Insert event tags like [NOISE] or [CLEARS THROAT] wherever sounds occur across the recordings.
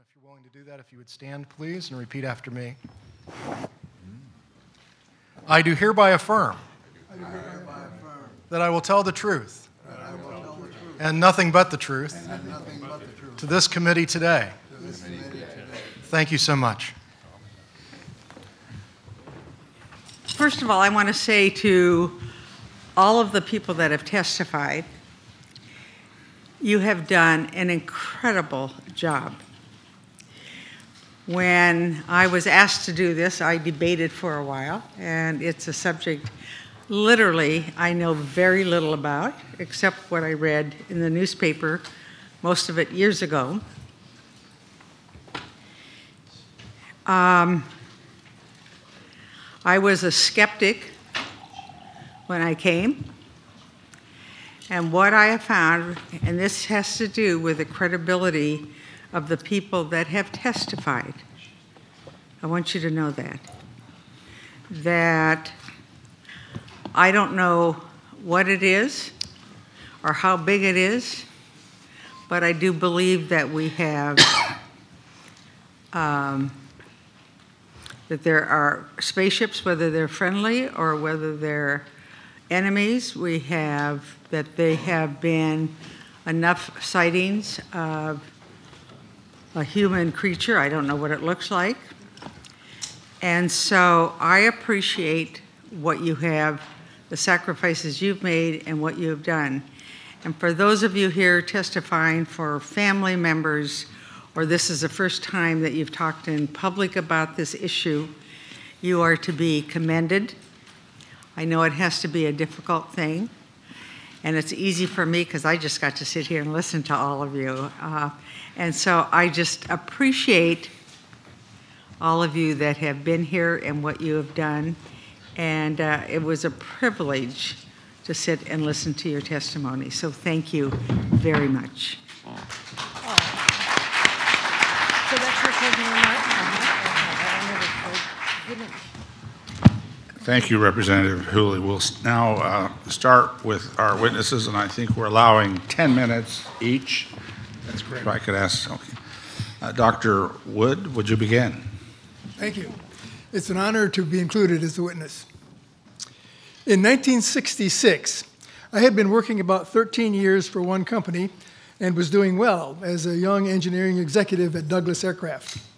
if you're willing to do that, if you would stand, please, and repeat after me. I do hereby affirm that I will tell the truth and nothing but the truth to this committee today. Thank you so much. First of all, I want to say to all of the people that have testified, you have done an incredible job. When I was asked to do this, I debated for a while, and it's a subject literally I know very little about, except what I read in the newspaper, most of it years ago. Um, I was a skeptic when I came. And what I have found, and this has to do with the credibility of the people that have testified. I want you to know that. That I don't know what it is or how big it is, but I do believe that we have, [COUGHS] um, that there are spaceships, whether they're friendly or whether they're enemies. We have that they have been enough sightings of a human creature. I don't know what it looks like. And so I appreciate what you have, the sacrifices you've made, and what you have done. And for those of you here testifying for family members, or this is the first time that you've talked in public about this issue, you are to be commended. I know it has to be a difficult thing, and it's easy for me because I just got to sit here and listen to all of you. Uh, and so I just appreciate all of you that have been here and what you have done. And uh, it was a privilege to sit and listen to your testimony. So thank you very much. So that's your closing remark? Thank you, Representative Hooley. We'll now uh, start with our witnesses, and I think we're allowing 10 minutes each. That's great. If I could ask, okay. Uh, Dr. Wood, would you begin? Thank you. It's an honor to be included as a witness. In 1966, I had been working about 13 years for one company and was doing well as a young engineering executive at Douglas Aircraft.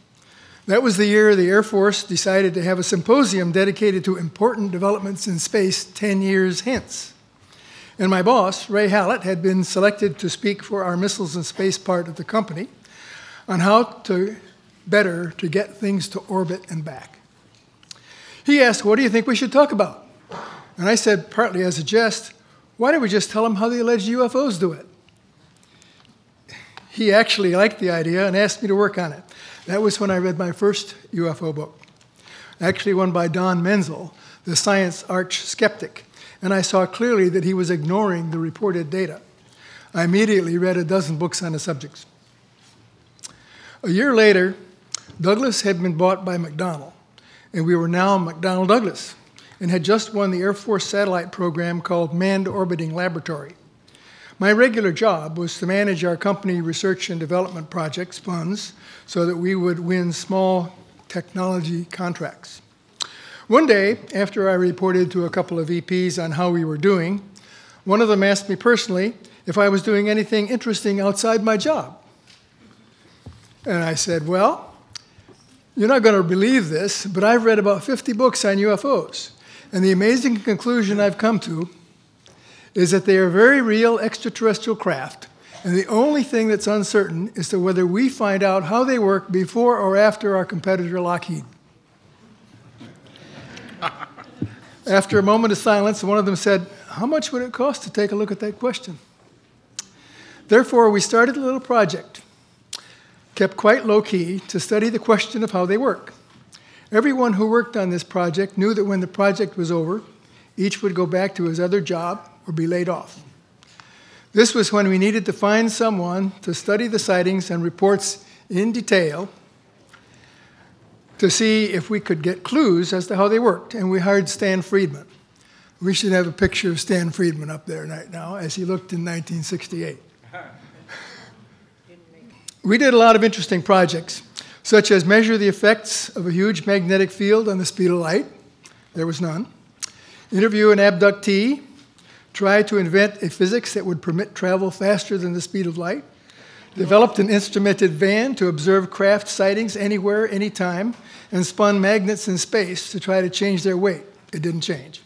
That was the year the Air Force decided to have a symposium dedicated to important developments in space 10 years hence. And my boss, Ray Hallett, had been selected to speak for our missiles and space part of the company on how to better to get things to orbit and back. He asked, What do you think we should talk about? And I said, partly as a jest, Why don't we just tell them how the alleged UFOs do it? He actually liked the idea and asked me to work on it. That was when I read my first UFO book, actually, one by Don Menzel, the science arch skeptic. And I saw clearly that he was ignoring the reported data. I immediately read a dozen books on the subjects. A year later, Douglas had been bought by McDonnell, and we were now McDonnell Douglas, and had just won the Air Force satellite program called Manned Orbiting Laboratory. My regular job was to manage our company research and development projects funds so that we would win small technology contracts. One day, after I reported to a couple of VPs on how we were doing, one of them asked me personally if I was doing anything interesting outside my job. And I said, Well, you're not going to believe this, but I've read about 50 books on UFOs. And the amazing conclusion I've come to is that they are very real extraterrestrial craft. And the only thing that's uncertain is to whether we find out how they work before or after our competitor Lockheed. [LAUGHS] After a moment of silence, one of them said, How much would it cost to take a look at that question? Therefore, we started a little project kept quite low key to study the question of how they work. Everyone who worked on this project knew that when the project was over, each would go back to his other job or be laid off. This was when we needed to find someone to study the sightings and reports in detail to see if we could get clues as to how they worked, and we hired Stan Friedman. We should have a picture of Stan Friedman up there right now as he looked in 1968. we did a lot of interesting projects, such as measure the effects of a huge magnetic field on the speed of light. There was none. Interview an abductee. Try to invent a physics that would permit travel faster than the speed of light. Developed an instrumented van to observe craft sightings anywhere, anytime, and spun magnets in space to try to change their weight. It didn't change.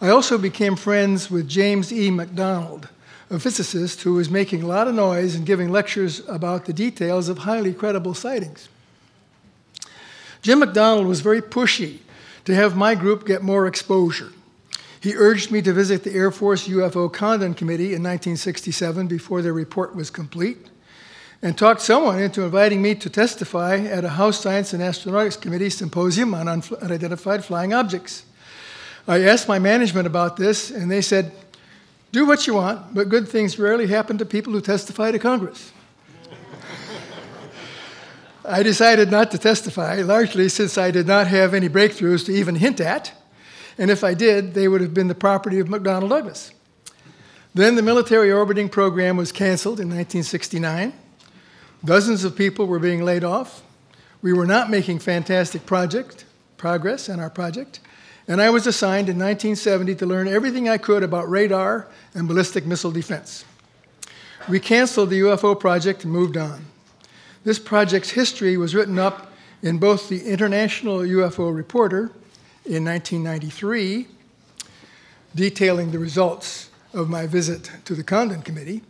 I also became friends with James E. McDonald, a physicist who was making a lot of noise and giving lectures about the details of highly credible sightings. Jim McDonald was very pushy to have my group get more exposure. He urged me to visit the Air Force UFO Condon Committee in 1967 before their report was complete, and talked someone into inviting me to testify at a House Science and Astronautics Committee symposium on unidentified flying objects. I asked my management about this, and they said, do what you want, but good things rarely happen to people who testify to Congress. [LAUGHS] I decided not to testify, largely since I did not have any breakthroughs to even hint at, and if I did, they would have been the property of McDonnell Douglas. Then the military orbiting program was canceled in 1969. Dozens of people were being laid off. We were not making fantastic project progress in our project, and I was assigned in 1970 to learn everything I could about radar and ballistic missile defense. We canceled the UFO project and moved on. This project's history was written up in both the International UFO Reporter in 1993, detailing the results of my visit to the Condon Committee,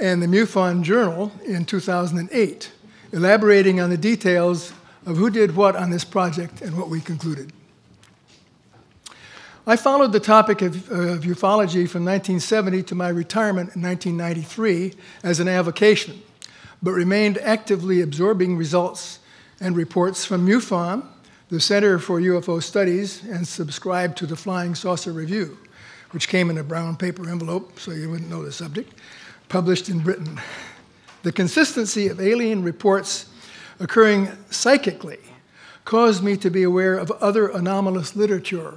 and the MUFON Journal in 2008, elaborating on the details of who did what on this project and what we concluded. I followed the topic of, of, ufology from 1970 to my retirement in 1993 as an avocation, but remained actively absorbing results and reports from MUFON, the Center for UFO Studies, and subscribed to the Flying Saucer Review, which came in a brown paper envelope so you wouldn't know the subject, published in Britain. The consistency of alien reports occurring psychically caused me to be aware of other anomalous literature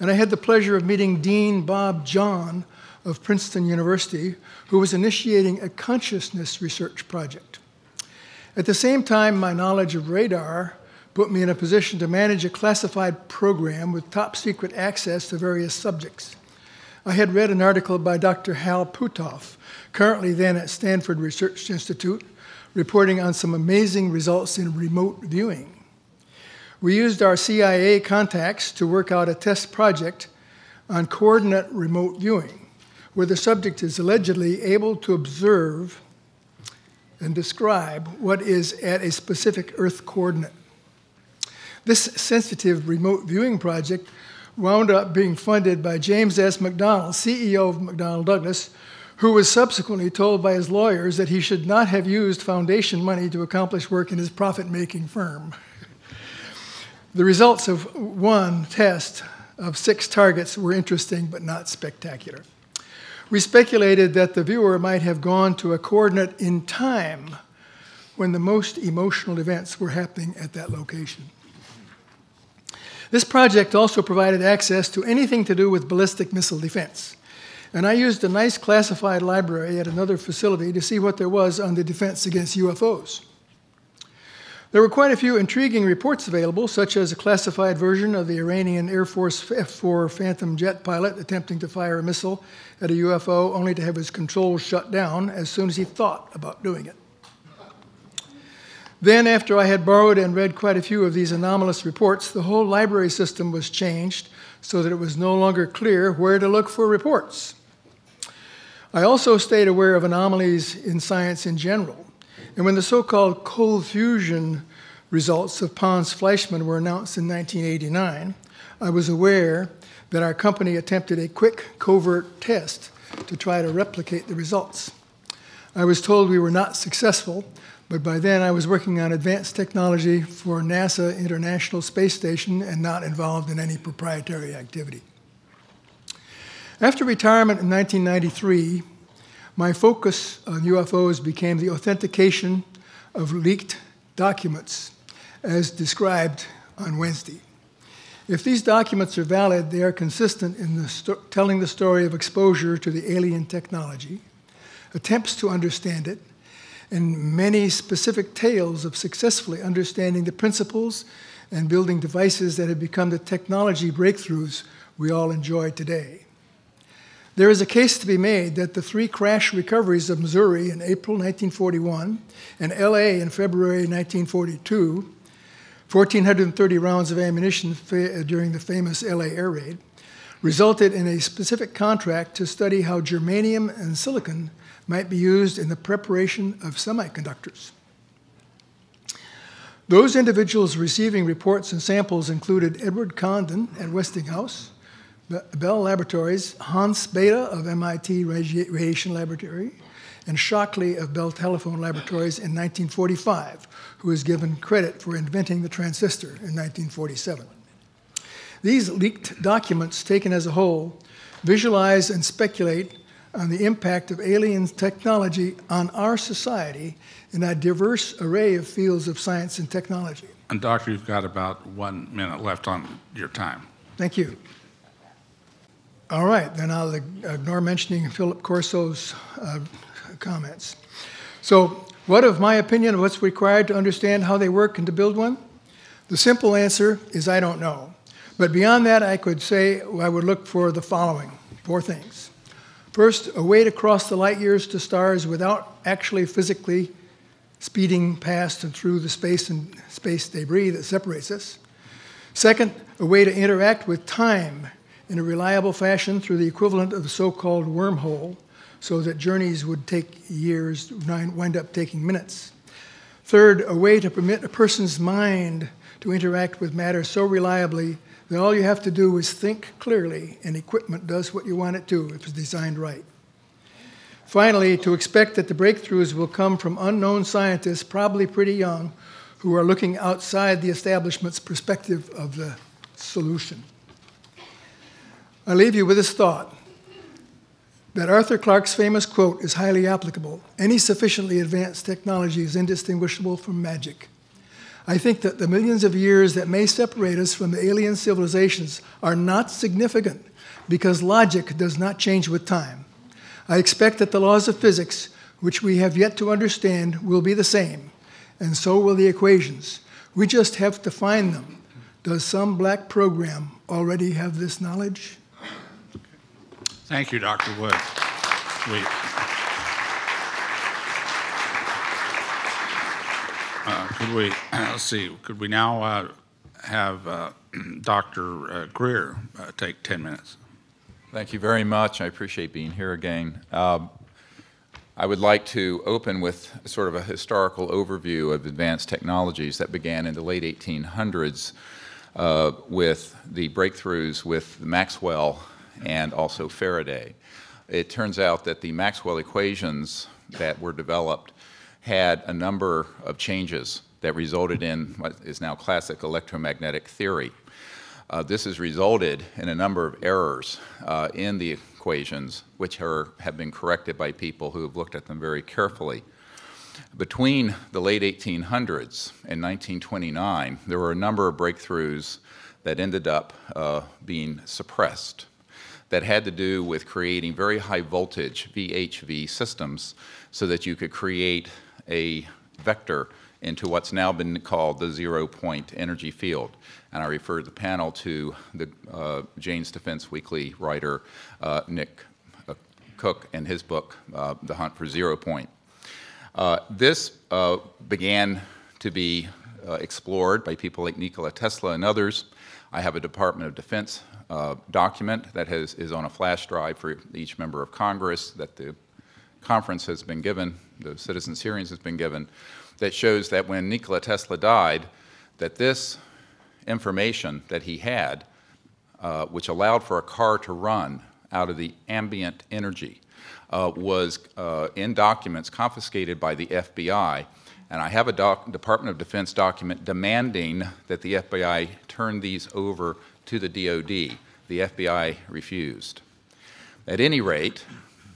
and I had the pleasure of meeting Dean Bob Jahn of Princeton University, who was initiating a consciousness research project. At the same time, my knowledge of radar put me in a position to manage a classified program with top secret access to various subjects. I had read an article by Dr. Hal Puthoff, currently then at Stanford Research Institute, reporting on some amazing results in remote viewing. We used our CIA contacts to work out a test project on coordinate remote viewing, where the subject is allegedly able to observe and describe what is at a specific Earth coordinate. This sensitive remote viewing project wound up being funded by James S. McDonnell, CEO of McDonnell Douglas, who was subsequently told by his lawyers that he should not have used foundation money to accomplish work in his profit making firm. The results of one test of six targets were interesting but not spectacular. We speculated that the viewer might have gone to a coordinate in time when the most emotional events were happening at that location. This project also provided access to anything to do with ballistic missile defense. And I used a nice classified library at another facility to see what there was on the defense against UFOs. There were quite a few intriguing reports available, such as a classified version of the Iranian Air Force F 4 Phantom jet pilot attempting to fire a missile at a UFO only to have his controls shut down as soon as he thought about doing it. Then, after I had borrowed and read quite a few of these anomalous reports, the whole library system was changed so that it was no longer clear where to look for reports. I also stayed aware of anomalies in science in general. And when the so called cold fusion results of Pons Fleischmann were announced in 1989, I was aware that our company attempted a quick covert test to try to replicate the results. I was told we were not successful, but by then I was working on advanced technology for NASA International Space Station and not involved in any proprietary activity. After retirement in 1993, my focus on UFOs became the authentication of leaked documents as described on Wednesday. If these documents are valid, they are consistent in the telling the story of exposure to the alien technology, attempts to understand it, and many specific tales of successfully understanding the principles and building devices that have become the technology breakthroughs we all enjoy today. There is a case to be made that the three crash recoveries of Missouri in April 1941 and LA in February 1942, 1,430 rounds of ammunition during the famous LA air raid, resulted in a specific contract to study how germanium and silicon might be used in the preparation of semiconductors. Those individuals receiving reports and samples included Edward Condon at Westinghouse, Bell Laboratories, Hans Bethe of MIT Radiation Laboratory, and Shockley of Bell Telephone Laboratories in 1945, who is given credit for inventing the transistor in 1947. These leaked documents, taken as a whole, visualize and speculate on the impact of alien technology on our society in a diverse array of fields of science and technology. And Doctor, you've got about one minute left on your time. Thank you. All right, then I'll ignore mentioning Philip Corso's uh, comments. So, what of my opinion of what's required to understand how they work and to build one? The simple answer is I don't know. But beyond that, I could say I would look for the following four things. First, a way to cross the light years to stars without actually physically speeding past and through the space and space debris that separates us. Second, a way to interact with time in a reliable fashion through the equivalent of the so called wormhole, so that journeys would take years, wind up taking minutes. Third, a way to permit a person's mind to interact with matter so reliably that all you have to do is think clearly, and equipment does what you want it to if it's designed right. Finally, to expect that the breakthroughs will come from unknown scientists, probably pretty young, who are looking outside the establishment's perspective of the solution. I leave you with this thought that Arthur Clarke's famous quote is highly applicable. Any sufficiently advanced technology is indistinguishable from magic. I think that the millions of years that may separate us from the alien civilizations are not significant because logic does not change with time. I expect that the laws of physics, which we have yet to understand, will be the same, and so will the equations. We just have to find them. Does some black program already have this knowledge? Thank you, Dr. Wood. We, uh, could we, [CLEARS THROAT] let's see, could we now uh, have uh, [CLEARS THROAT] Dr. Uh, Greer uh, take 10 minutes? Thank you very much. I appreciate being here again. Um, I would like to open with sort of a historical overview of advanced technologies that began in the late 1800s uh, with the breakthroughs with Maxwell and also Faraday. It turns out that the Maxwell equations that were developed had a number of changes that resulted in what is now classic electromagnetic theory. Uh, this has resulted in a number of errors uh, in the equations, which are, have been corrected by people who have looked at them very carefully. Between the late 1800s and 1929, there were a number of breakthroughs that ended up uh, being suppressed that had to do with creating very high voltage VHV systems so that you could create a vector into what's now been called the zero point energy field. And I refer the panel to the uh, Jane's Defense Weekly writer uh, Nick uh, Cook and his book, uh, The Hunt for Zero Point. Uh, this uh, began to be explored by people like Nikola Tesla and others. I have a Department of Defense document that has, is on a flash drive for each member of Congress that the conference has been given, the citizens' hearings has been given, that shows that when Nikola Tesla died, that this information that he had, uh, which allowed for a car to run out of the ambient energy, uh, was uh, in documents confiscated by the FBI. And I have a Department of Defense document demanding that the FBI turn these over to the DoD. The FBI refused. At any rate,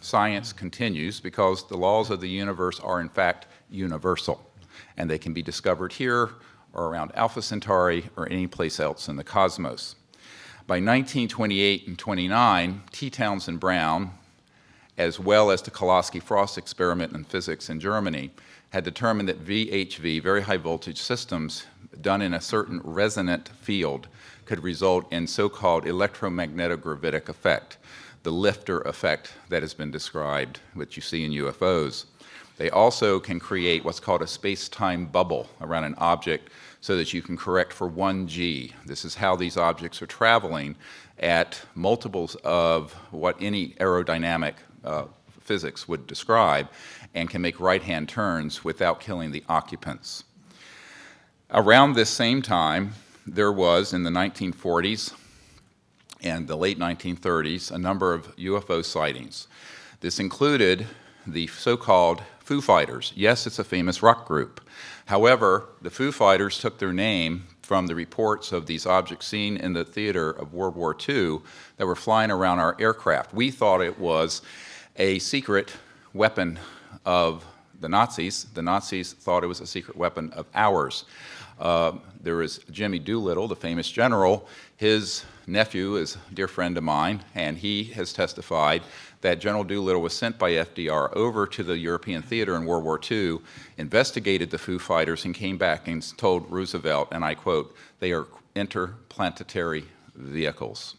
science continues because the laws of the universe are, in fact, universal, and they can be discovered here or around Alpha Centauri or any place else in the cosmos. By 1928 and 29, T. Townsend Brown, as well as the Kowsky-Frost experiment in physics in Germany, had determined that VHV, very high voltage systems, done in a certain resonant field, could result in so-called electromagnetic effect, the lifter effect that has been described, which you see in UFOs. They also can create what's called a space-time bubble around an object so that you can correct for 1g. This is how these objects are traveling at multiples of what any aerodynamic uh, physics would describe and can make right-hand turns without killing the occupants. Around this same time, there was in the 1940s and the late 1930s a number of UFO sightings. This included the so-called Foo Fighters. Yes, it's a famous rock group. However, the Foo Fighters took their name from the reports of these objects seen in the theater of World War II that were flying around our aircraft. We thought it was a secret weapon of the Nazis. The Nazis thought it was a secret weapon of ours. Uh, there was Jimmy Doolittle, the famous general. His nephew is a dear friend of mine, and he has testified that General Doolittle was sent by FDR over to the European theater in World War II, investigated the Foo Fighters, and came back and told Roosevelt, and I quote, they are interplanetary vehicles.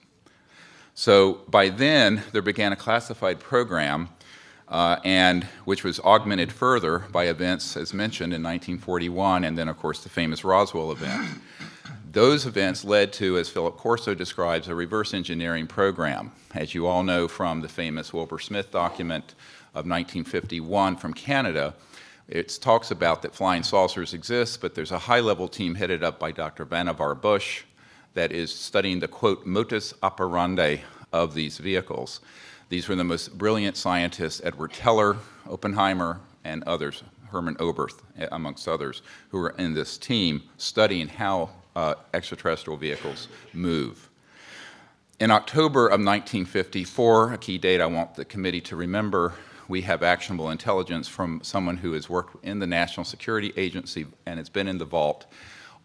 So by then, there began a classified program, uh, and which was augmented further by events, as mentioned, in 1941, and then, of course, the famous Roswell event. Those events led to, as Philip Corso describes, a reverse engineering program. As you all know from the famous Wilbert Smith document of 1951 from Canada, it talks about that flying saucers exist, but there's a high-level team headed up by Dr. Vannevar Bush that is studying the, quote, modus operandi of these vehicles. These were the most brilliant scientists, Edward Teller, Oppenheimer, and others, Herman Oberth, amongst others, who were in this team studying how uh, extraterrestrial vehicles move. In October of 1954, a key date I want the committee to remember, we have actionable intelligence from someone who has worked in the National Security Agency and has been in the vault.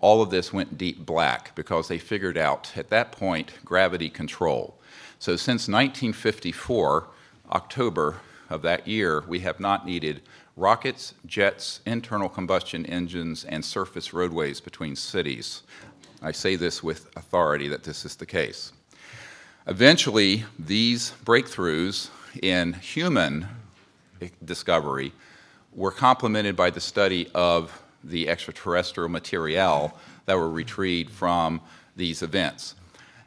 All of this went deep black because they figured out at that point gravity control. So since 1954, October of that year, we have not needed rockets, jets, internal combustion engines, and surface roadways between cities. I say this with authority that this is the case. Eventually, these breakthroughs in human discovery were complemented by the study of the extraterrestrial material that were retrieved from these events.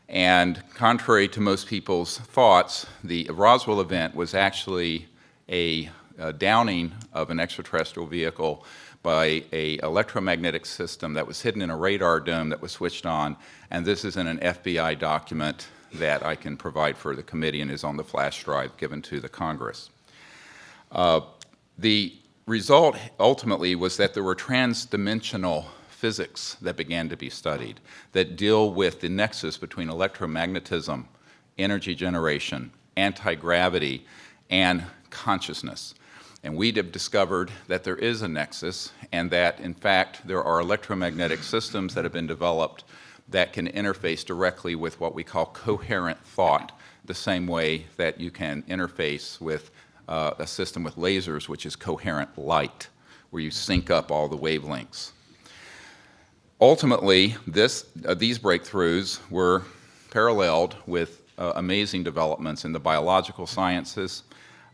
And contrary to most people's thoughts, the Roswell event was actually a downing of an extraterrestrial vehicle by a electromagnetic system that was hidden in a radar dome that was switched on, and this is in an FBI document that I can provide for the committee and is on the flash drive given to the Congress. Uh, the result ultimately was that there were transdimensional physics that began to be studied that deal with the nexus between electromagnetism, energy generation, anti-gravity, and consciousness. And we have discovered that there is a nexus and that, in fact, there are electromagnetic systems that have been developed that can interface directly with what we call coherent thought, the same way that you can interface with uh, a system with lasers, which is coherent light, where you sync up all the wavelengths. Ultimately, this, uh, these breakthroughs were paralleled with uh, amazing developments in the biological sciences,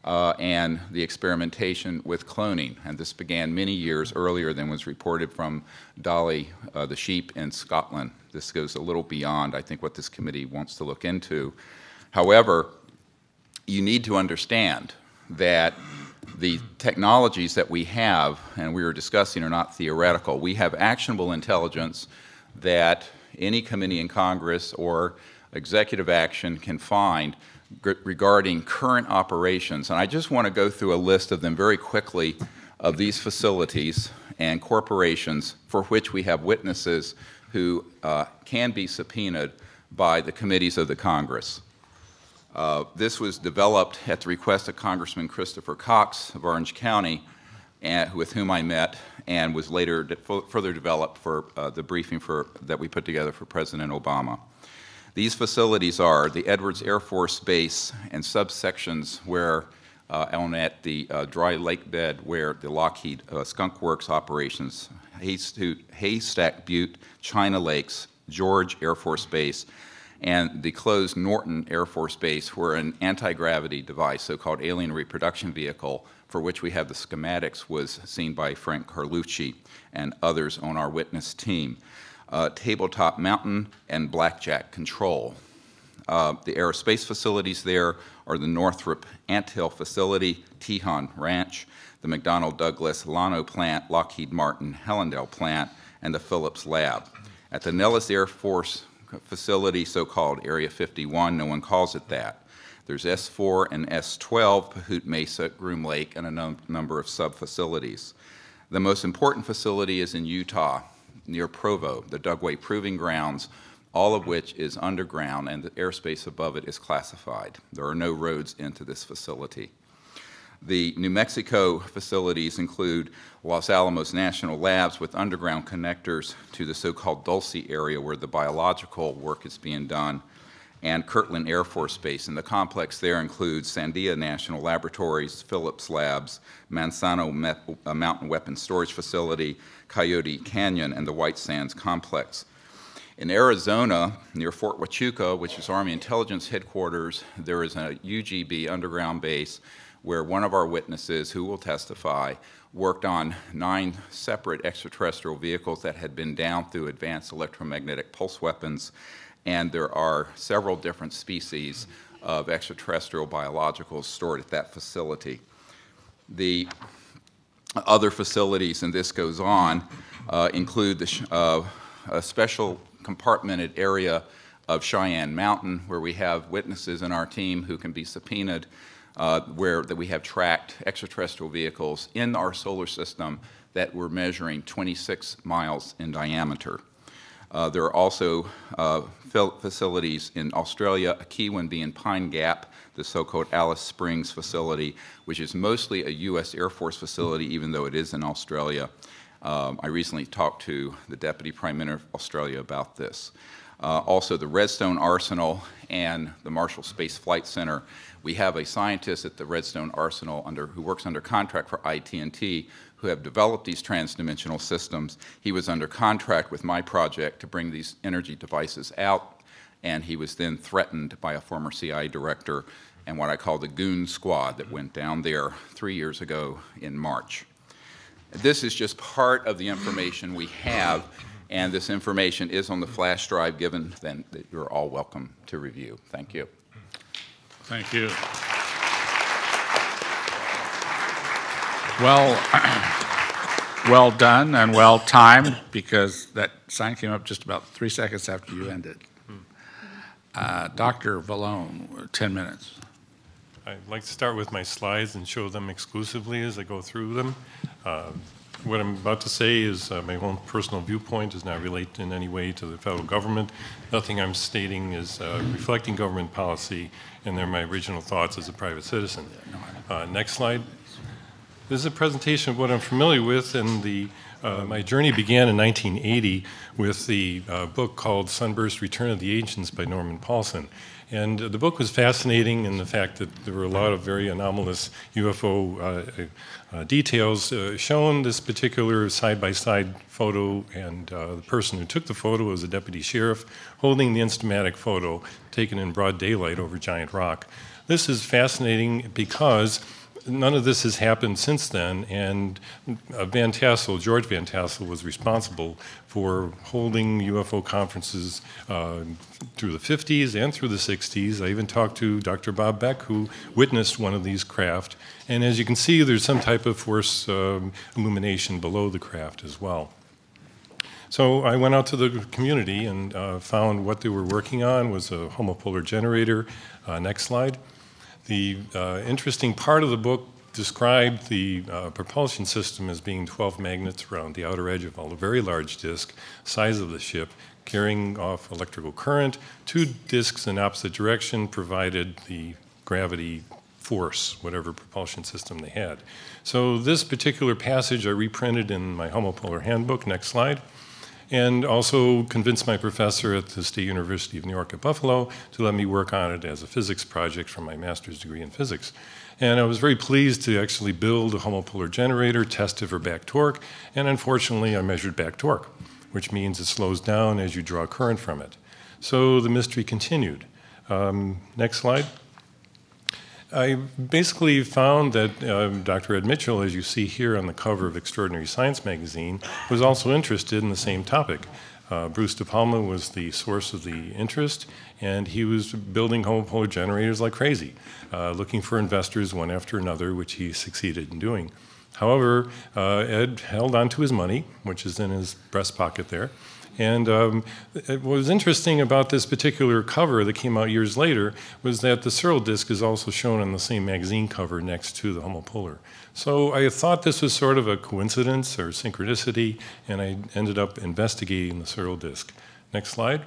uh, and the experimentation with cloning. And this began many years earlier than was reported from Dolly uh, the sheep in Scotland. This goes a little beyond, I think, what this committee wants to look into. However, you need to understand that the technologies that we have and we were discussing are not theoretical. We have actionable intelligence that any committee in Congress or executive action can find regarding current operations. And I just want to go through a list of them very quickly of these facilities and corporations for which we have witnesses who uh, can be subpoenaed by the committees of the Congress. Uh, this was developed at the request of Congressman Christopher Cox of Orange County, and, with whom I met, and was later de further developed for uh, the briefing for, that we put together for President Obama. These facilities are the Edwards Air Force Base and subsections where uh, on at the uh, dry lake bed where the Lockheed uh, Skunk Works operations, Haystack, Haystack Butte, China Lakes, George Air Force Base, and the closed Norton Air Force Base where an anti-gravity device, so-called alien reproduction vehicle, for which we have the schematics was seen by Frank Carlucci and others on our witness team. Uh, Tabletop Mountain and Blackjack Control. Uh, the aerospace facilities there are the Northrop Anthill Facility, Tejon Ranch, the McDonnell Douglas Llano Plant, Lockheed Martin Helendale Plant, and the Phillips Lab. At the Nellis Air Force facility, so-called Area 51, no one calls it that. There's S4 and S12, Pahute Mesa, Groom Lake, and a num number of sub-facilities. The most important facility is in Utah, near Provo, the Dugway Proving Grounds, all of which is underground and the airspace above it is classified. There are no roads into this facility. The New Mexico facilities include Los Alamos National Labs with underground connectors to the so-called Dulce area where the biological work is being done, and Kirtland Air Force Base. And the complex there includes Sandia National Laboratories, Phillips Labs, Manzano uh, Mountain Weapons Storage Facility, Coyote Canyon, and the White Sands Complex. In Arizona, near Fort Huachuca, which is Army Intelligence Headquarters, there is a UGB underground base where one of our witnesses, who will testify, worked on nine separate extraterrestrial vehicles that had been down through advanced electromagnetic pulse weapons, and there are several different species of extraterrestrial biologicals stored at that facility. The other facilities, and this goes on, uh, include the, uh, a special compartmented area of Cheyenne Mountain where we have witnesses in our team who can be subpoenaed uh, where that we have tracked extraterrestrial vehicles in our solar system that were measuring 26 miles in diameter. Uh, there are also uh, facilities in Australia, a key one being Pine Gap, the so-called Alice Springs facility, which is mostly a U.S. Air Force facility, even though it is in Australia. Um, I recently talked to the Deputy Prime Minister of Australia about this. Uh, also, the Redstone Arsenal and the Marshall Space Flight Center. We have a scientist at the Redstone Arsenal under, who works under contract for IT&T who have developed these transdimensional systems. He was under contract with my project to bring these energy devices out, and he was then threatened by a former CIA director and what I call the goon squad that went down there three years ago in March. This is just part of the information we have, and this information is on the flash drive given, then that you're all welcome to review. Thank you. Thank you. Well, [CLEARS THROAT] well done and well timed because that sign came up just about three seconds after you ended. Uh, Dr. Valone, 10 minutes. I'd like to start with my slides and show them exclusively as I go through them. Uh, what I'm about to say is uh, my own personal viewpoint, does not relate in any way to the federal government. Nothing I'm stating is uh, reflecting government policy, and they're my original thoughts as a private citizen. Uh, next slide. This is a presentation of what I'm familiar with, and the uh, my journey began in 1980 with the uh, book called Sunburst Return of the Ancients by Norman Paulsen. And the book was fascinating in the fact that there were a lot of very anomalous UFO uh, uh, details uh, shown. This particular side by side photo, and uh, the person who took the photo was a deputy sheriff holding the instamatic photo taken in broad daylight over Giant Rock. This is fascinating because none of this has happened since then, and uh, Van Tassel, George Van Tassel, was responsible for holding UFO conferences uh, through the 50s and through the 60s. I even talked to Dr. Bob Beck, who witnessed one of these craft, and as you can see, there's some type of force um, illumination below the craft as well. So I went out to the community and uh, found what they were working on was a homopolar generator. Uh, next slide. The uh, interesting part of the book described the uh, propulsion system as being 12 magnets around the outer edge of a very large disk, size of the ship, carrying off electrical current. Two disks in opposite direction provided the gravity force, whatever propulsion system they had. So this particular passage I reprinted in my homopolar handbook. Next slide. And also convinced my professor at the State University of New York at Buffalo to let me work on it as a physics project for my master's degree in physics. And I was very pleased to actually build a homopolar generator, test it for back torque, and unfortunately I measured back torque, which means it slows down as you draw current from it. So the mystery continued. Um, next slide. I basically found that uh, Dr. Ed Mitchell, as you see here on the cover of Extraordinary Science magazine, was also interested in the same topic. Uh, Bruce De Palma was the source of the interest, and he was building homopolar generators like crazy, uh, looking for investors one after another, which he succeeded in doing. However, uh, Ed held on to his money, which is in his breast pocket there, and um, what was interesting about this particular cover that came out years later was that the Searle disc is also shown on the same magazine cover next to the Hummel homopolar. So I thought this was sort of a coincidence or synchronicity, and I ended up investigating the Searle disc. Next slide.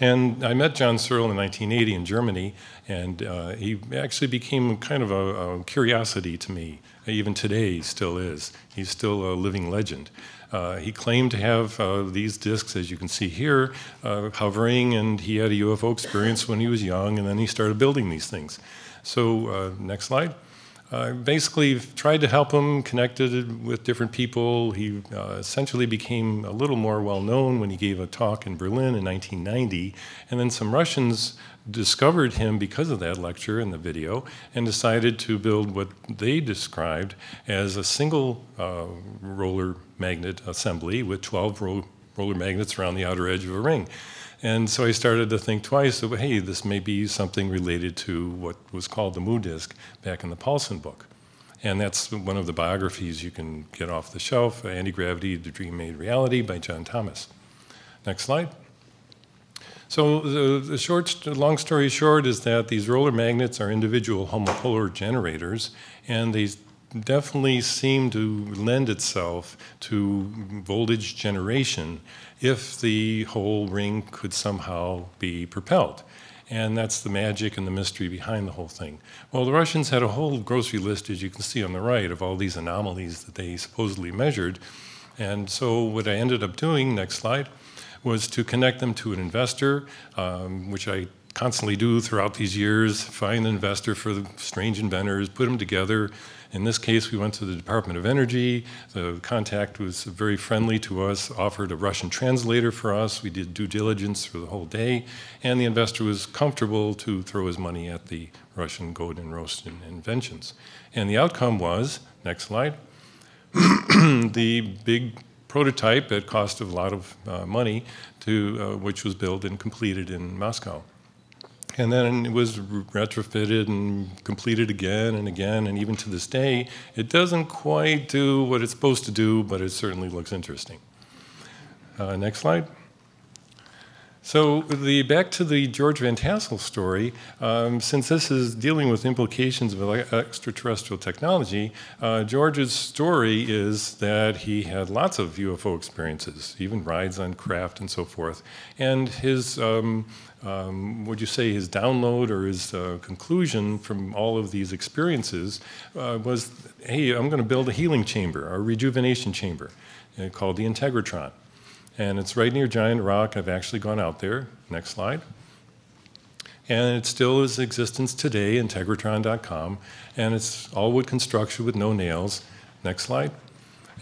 And I met John Searle in 1980 in Germany, and uh, he actually became kind of a, a, curiosity to me. Even today, he still is. He's still a living legend. Uh, he claimed to have uh, these discs, as you can see here, uh, hovering, and he had a UFO experience when he was young, and then he started building these things. So, uh, next slide. Uh, basically, tried to help him, connected with different people. He essentially became a little more well known when he gave a talk in Berlin in 1990, and then some Russians discovered him because of that lecture in the video and decided to build what they described as a single uh, roller magnet assembly with 12 ro roller magnets around the outer edge of a ring. And so I started to think twice, of, hey, this may be something related to what was called the Mu disk back in the Paulsen book. And that's one of the biographies you can get off the shelf, Anti-Gravity, The Dream Made Reality by John Thomas. Next slide. So the, the short, long story short is that these roller magnets are individual homopolar generators, and they definitely seem to lend itself to voltage generation if the whole ring could somehow be propelled. And that's the magic and the mystery behind the whole thing. Well, the Russians had a whole grocery list, as you can see on the right, of all these anomalies that they supposedly measured. And so what I ended up doing, next slide, was to connect them to an investor, um, which I constantly do throughout these years, find an investor for the strange inventors, put them together, in this case, we went to the Department of Energy. The contact was very friendly to us, offered a Russian translator for us. We did due diligence for the whole day, and the investor was comfortable to throw his money at the Russian Godin Roschin inventions. And the outcome was, next slide, [CLEARS THROAT] the big prototype at cost of a lot of uh, money, to, uh, which was built and completed in Moscow. And then it was retrofitted and completed again and again, and even to this day, it doesn't quite do what it's supposed to do, but it certainly looks interesting. Uh, next slide. So the, back to the George Van Tassel story, um, since this is dealing with implications of extraterrestrial technology, uh, George's story is that he had lots of UFO experiences, even rides on craft and so forth. And his, um, um, would you say his download or his uh, conclusion from all of these experiences uh, was, hey, I'm going to build a healing chamber, a rejuvenation chamber, uh, called the Integratron and it's right near Giant Rock. I've actually gone out there. Next slide. And it still is existence today, integratron.com, and it's all wood construction with no nails. Next slide.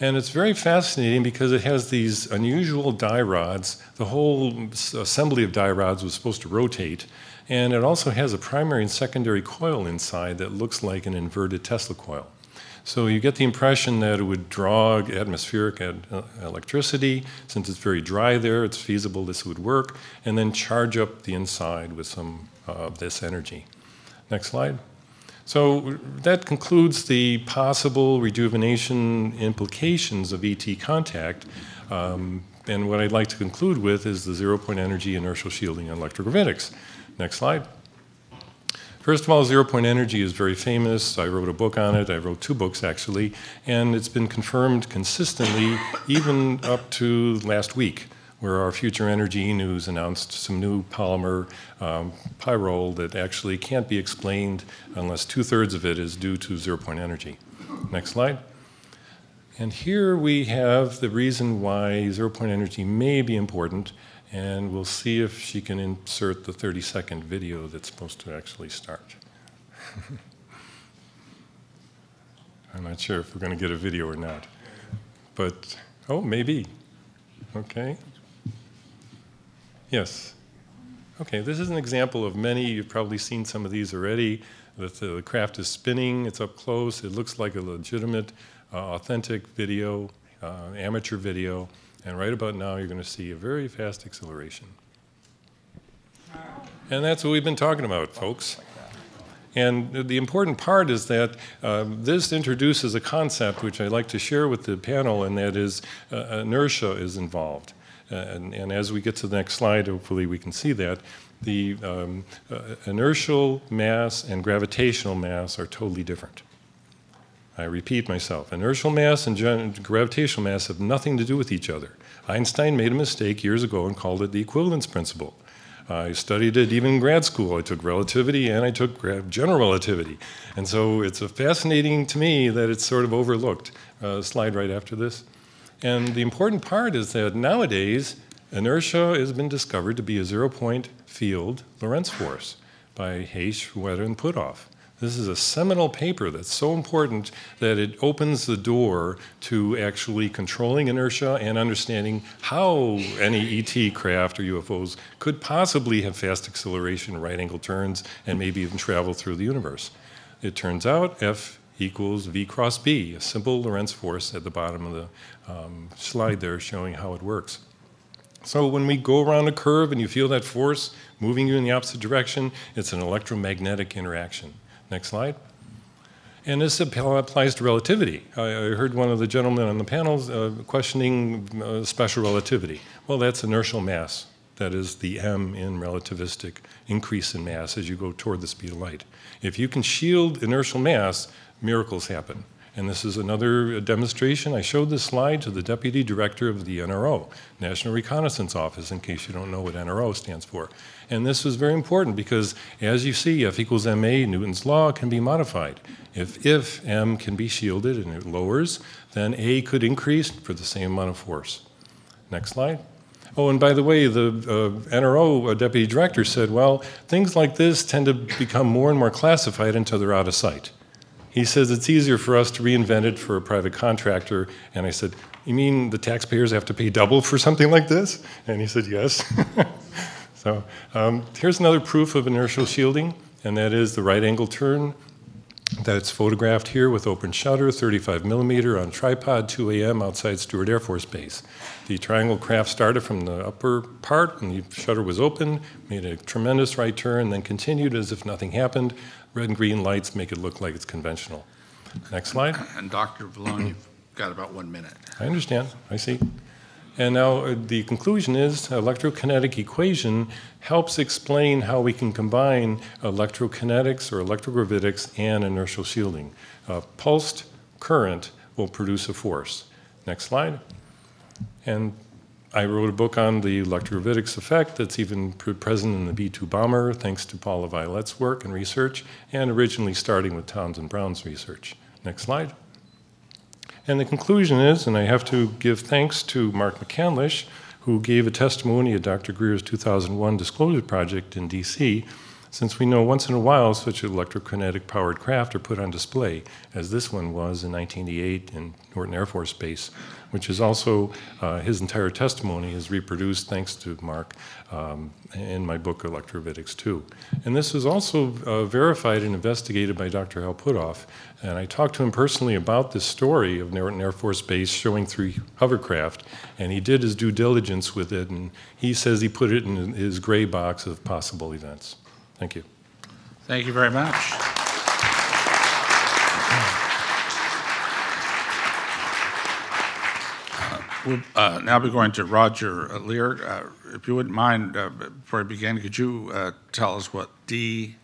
And it's very fascinating because it has these unusual die rods. The whole assembly of die rods was supposed to rotate, and it also has a primary and secondary coil inside that looks like an inverted Tesla coil. So you get the impression that it would draw atmospheric uh, electricity. Since it's very dry there, it's feasible this would work, and then charge up the inside with some uh, of this energy. Next slide. So that concludes the possible rejuvenation implications of ET contact. Um, and what I'd like to conclude with is the zero point energy inertial shielding on electrogravitics. Next slide. First of all, zero point energy is very famous. I wrote a book on it. I wrote two books, actually, and it's been confirmed consistently even up to last week, where our Future Energy News announced some new polymer um, that actually can't be explained unless two thirds of it is due to zero point energy. Next slide. And here we have the reason why zero-point energy may be important, and we'll see if she can insert the 30-second video that's supposed to actually start. [LAUGHS] I'm not sure if we're going to get a video or not, but, oh, maybe. Okay. Yes. Okay, this is an example of many. You've probably seen some of these already. The, the craft is spinning, it's up close, it looks like a legitimate, uh, authentic video, uh, amateur video, and right about now you're going to see a very fast acceleration. And that's what we've been talking about, folks. And the important part is that um, this introduces a concept which I'd like to share with the panel, and that is uh, inertia is involved. Uh, and, and, as we get to the next slide, hopefully we can see that, the um, uh, inertial mass and gravitational mass are totally different. I repeat myself, inertial mass and gravitational mass have nothing to do with each other. Einstein made a mistake years ago and called it the equivalence principle. I studied it even in grad school. I took relativity and I took general relativity. And so it's fascinating to me that it's sort of overlooked. Uh, slide right after this. And the important part is that nowadays, inertia has been discovered to be a zero point field Lorentz force by Haisch, Schroeter, and Puthoff. This is a seminal paper that's so important that it opens the door to actually controlling inertia and understanding how any ET craft or UFOs could possibly have fast acceleration, right angle turns, and maybe even travel through the universe. It turns out F equals V cross B, a simple Lorentz force at the bottom of the um, slide there showing how it works. So when we go around a curve and you feel that force moving you in the opposite direction, it's an electromagnetic interaction. Next slide. And this applies to relativity. I, heard one of the gentlemen on the panels uh, questioning uh, special relativity. Well, that's inertial mass. That is the m in relativistic increase in mass as you go toward the speed of light. If you can shield inertial mass, miracles happen. And this is another demonstration. I showed this slide to the deputy director of the NRO, National Reconnaissance Office, in case you don't know what NRO stands for. And this was very important because, as you see, F equals ma, Newton's law can be modified. If, if m can be shielded and it lowers, then a could increase for the same amount of force. Next slide. Oh, and by the way, the uh, NRO uh, deputy director said, well, things like this tend to become more and more classified until they're out of sight. He says it's easier for us to reinvent it for a private contractor. And I said, You mean the taxpayers have to pay double for something like this? And he said, Yes. [LAUGHS] so um, here's another proof of inertial shielding, and that is the right angle turn that's photographed here with open shutter, 35 millimeter on tripod, 2 a.m. outside Stewart Air Force Base. The triangle craft started from the upper part, and the shutter was open, made a tremendous right turn, then continued as if nothing happened red and green lights make it look like it's conventional. Next slide. And Dr. Valone, you've got about one minute. I understand. I see. And now uh, the conclusion is electrokinetic equation helps explain how we can combine electrokinetics or electrogravitics and inertial shielding. A pulsed current will produce a force. Next slide. And I wrote a book on the electrogravitics effect that's even present in the B 2 bomber, thanks to Paul LaViolette's work and research, and originally starting with Townsend Brown's research. Next slide. And the conclusion is, and I have to give thanks to Mark McCandlish, who gave a testimony at Dr. Greer's 2001 disclosure project in DC, since we know once in a while such electrokinetic powered craft are put on display, as this one was in 1988 in Norton Air Force Base which is also uh, his entire testimony is reproduced thanks to Mark um, in my book Electrogravitics 2. And this was also uh, verified and investigated by Dr. Hal Puthoff. And I talked to him personally about this story of Norton Air Force Base showing three hovercraft, and he did his due diligence with it, and he says he put it in his gray box of possible events. Thank you. Thank you very much. We'll uh, now be going to Roger Leir. Uh, if you wouldn't mind, uh, before I begin, could you uh, tell us what D,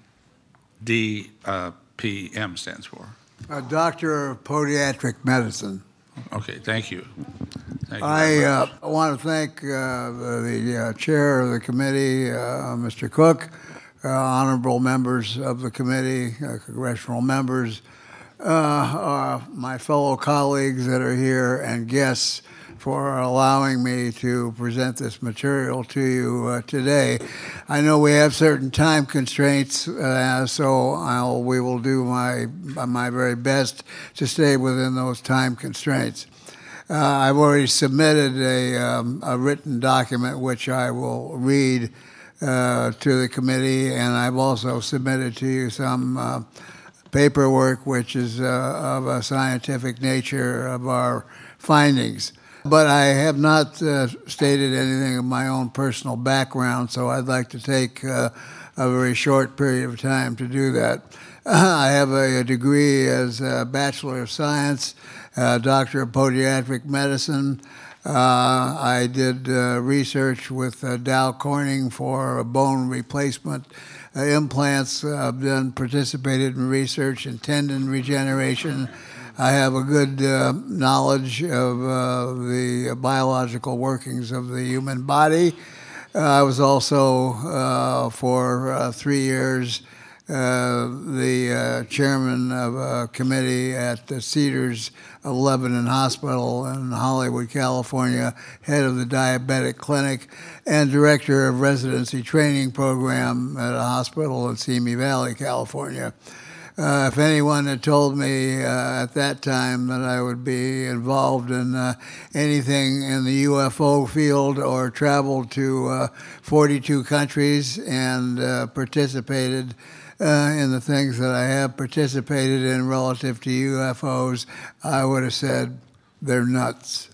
DPM stands for? A doctor of podiatric medicine. Okay, thank you. Thank you I uh, want to thank uh, the chair of the committee, Mr. Cook, honorable members of the committee, congressional members, uh, uh, my fellow colleagues that are here and guests for allowing me to present this material to you uh, today. I know we have certain time constraints, uh, so I'll, we will do my, my very best to stay within those time constraints. Uh, I've already submitted a, um, a written document which I will read uh, to the committee, and I've also submitted to you some uh, paperwork which is uh, of a scientific nature of our findings. But I have not uh, stated anything of my own personal background, so I'd like to take uh, a very short period of time to do that. [CLEARS THROAT] I have a, a degree as a Bachelor of Science, Doctor of Podiatric Medicine. Uh, I did uh, research with uh, Dow Corning for bone replacement implants. I've done participated in research in tendon regeneration. I have a good uh, knowledge of uh, the biological workings of the human body. Uh, I was also, uh, for uh, three years, uh, the chairman of a committee at the Cedars of Lebanon Hospital in Hollywood, California, head of the diabetic clinic, and director of residency training program at a hospital in Simi Valley, California. Uh, if anyone had told me uh, at that time that I would be involved in uh, anything in the UFO field or traveled to uh, 42 countries and uh, participated uh, in the things that I have participated in relative to UFOs, I would have said they're nuts.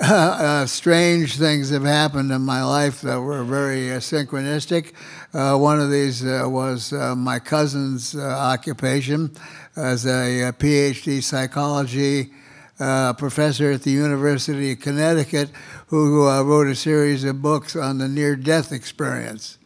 [LAUGHS] Strange things have happened in my life that were very synchronistic. Uh, one of these uh, was uh, my cousin's uh, occupation as a, PhD psychology professor at the University of Connecticut who wrote a series of books on the near death experience.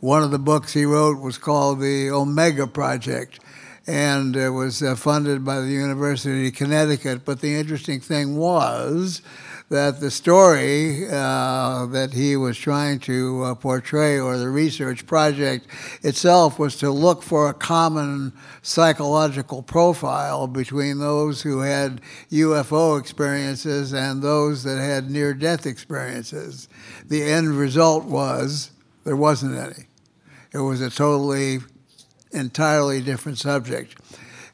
One of the books he wrote was called The Omega Project and it was funded by the University of Connecticut. But the interesting thing was, that the story uh, that he was trying to uh, portray, or the research project itself, was to look for a common psychological profile between those who had UFO experiences and those that had near death experiences. The end result was there wasn't any. It was a totally, entirely different subject.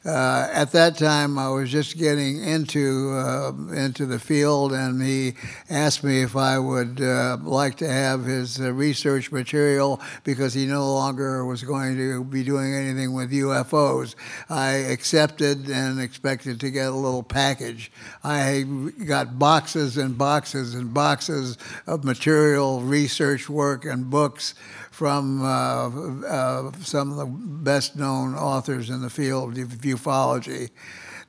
Uh, at that time, I was just getting into uh, into the field, and he asked me if I would uh, like to have his uh, research material because he no longer was going to be doing anything with UFOs. I accepted and expected to get a little package. I got boxes and boxes and boxes of material, research work, and books from uh, uh, some of the best known authors in the field of ufology.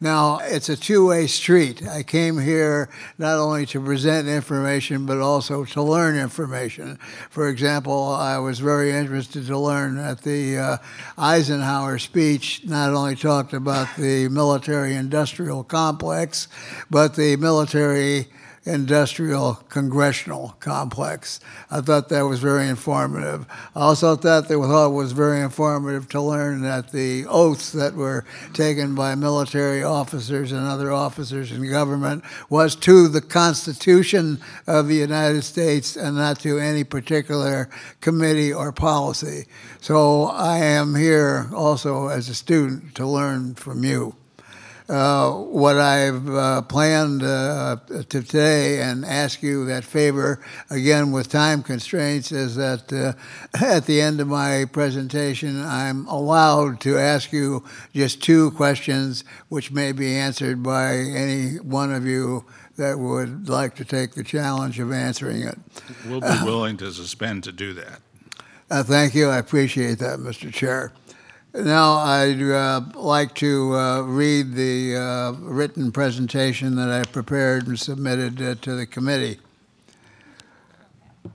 Now, it's a two way street. I came here not only to present information, but also to learn information. For example, I was very interested to learn that the uh, Eisenhower speech not only talked about the military industrial complex, but the military industrial congressional complex. I thought that was very informative. I also thought that it was very informative to learn that the oaths that were taken by military officers and other officers in government was to the Constitution of the United States and not to any particular committee or policy. So I am here also as a student to learn from you. Uh, what I've uh, planned uh, today and ask you that favor, again with time constraints, is that uh, [LAUGHS] at the end of my presentation, I'm allowed to ask you just two questions, which may be answered by any one of you that would like to take the challenge of answering it. We'll be [LAUGHS] willing to suspend to do that. Uh, thank you. I appreciate that, Mr. Chair. Now, I'd uh, like to uh, read the uh, written presentation that I prepared and submitted uh, to the committee. Uh,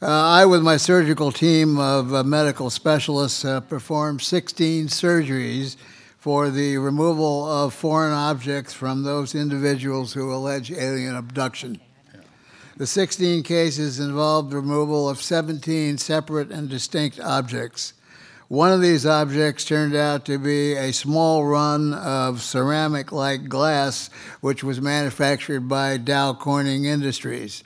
I, with my surgical team of uh, medical specialists, performed 16 surgeries for the removal of foreign objects from those individuals who allege alien abduction. The 16 cases involved removal of 17 separate and distinct objects One of these objects turned out to be a small run of ceramic like glass, which was manufactured by Dow Corning Industries.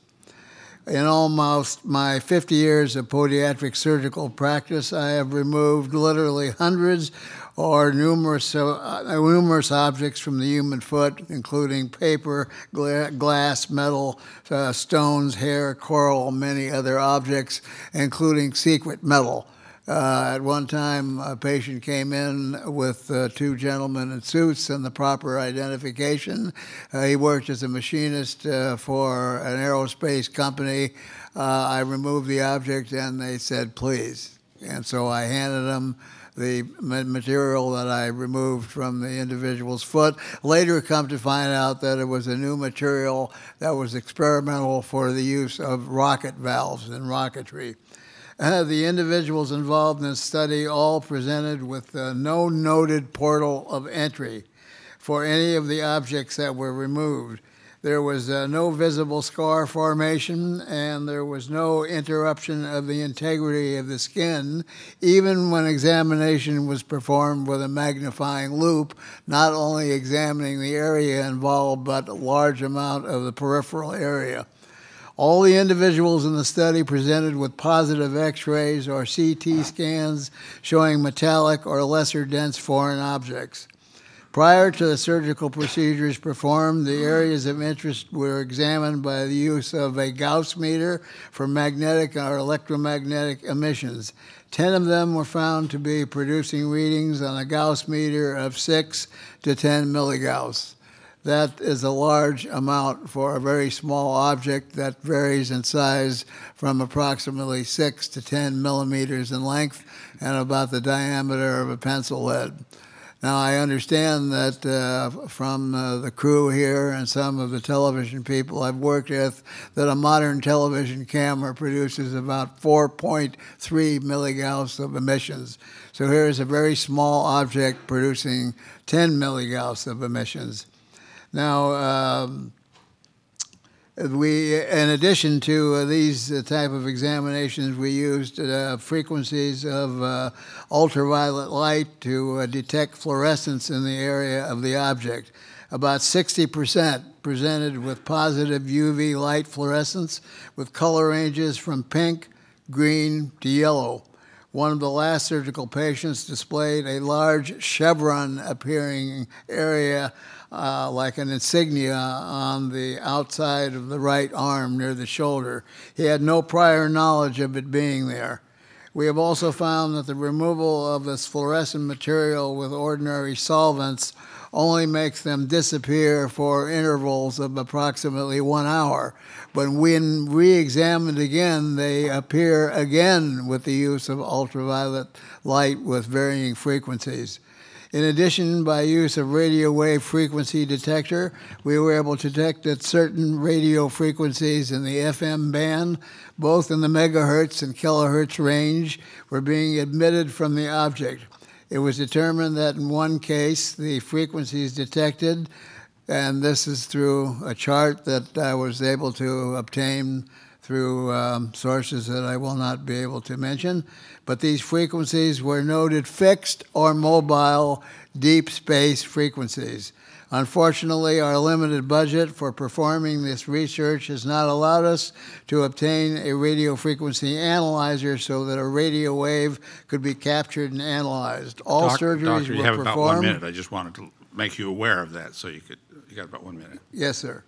In almost my 50 years of podiatric surgical practice, I have removed literally hundreds or numerous, uh, numerous objects from the human foot, including paper, gla- glass, metal, uh, stones, hair, coral, many other objects, including secret metal. Uh, at one time, a patient came in with uh, two gentlemen in suits and the proper identification. Uh, he worked as a machinist uh, for an aerospace company. Uh, I removed the object and they said, please. And so I handed them the material that I removed from the individual's foot. Later, come to find out that it was a new material that was experimental for the use of rocket valves in rocketry. Uh, the individuals involved in the study all presented with uh, no noted portal of entry for any of the objects that were removed. There was uh, no visible scar formation, and there was no interruption of the integrity of the skin, even when examination was performed with a magnifying loupe, not only examining the area involved, but a large amount of the peripheral area. All the individuals in the study presented with positive x rays or CT scans showing metallic or lesser dense foreign objects. Prior to the surgical procedures performed, the areas of interest were examined by the use of a Gauss meter for magnetic or electromagnetic emissions. Ten of them were found to be producing readings on a Gauss meter of 6 to 10 milligauss. That is a large amount for a very small object that varies in size from approximately 6 to 10 millimeters in length and about the diameter of a pencil lead. Now, I understand that uh, from uh, the crew here and some of the television people I've worked with, that a modern television camera produces about 4.3 milligauss of emissions. So here's a very small object producing 10 milligauss of emissions. Now, um, we, in addition to uh, these uh, type of examinations, we used uh, frequencies of uh, ultraviolet light to uh, detect fluorescence in the area of the object. About 60% presented with positive UV light fluorescence with color ranges from pink, green to yellow. One of the last surgical patients displayed a large chevron appearing area uh, like an insignia on the outside of the right arm near the shoulder. He had no prior knowledge of it being there. We have also found that the removal of this fluorescent material with ordinary solvents only makes them disappear for intervals of approximately one hour. But when re examined again, they appear again with the use of ultraviolet light with varying frequencies. In addition, by use of radio wave frequency detector, we were able to detect that certain radio frequencies in the FM band, both in the megahertz and kilohertz range, were being emitted from the object. It was determined that in one case, the frequencies detected, and this is through a chart that I was able to obtain through um, sources that I will not be able to mention, but these frequencies were noted fixed or mobile deep space frequencies. Unfortunately, our limited budget for performing this research has not allowed us to obtain a radio frequency analyzer so that a radio wave could be captured and analyzed. All Doc, surgeries doctor, were you have performed. about one minute. I just wanted to make you aware of that, so you could. You got about one minute. Yes, sir.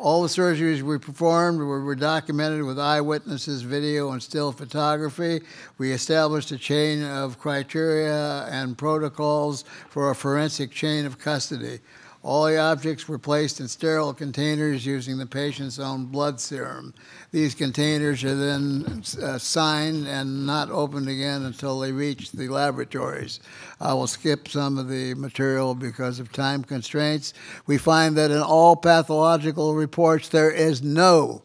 All the surgeries we performed were, were, documented with eyewitnesses, video, and still photography. We established a chain of criteria and protocols for a forensic chain of custody. All the objects were placed in sterile containers using the patient's own blood serum. These containers are then uh, signed and not opened again until they reach the laboratories. I will skip some of the material because of time constraints. We find that in all pathological reports, there is no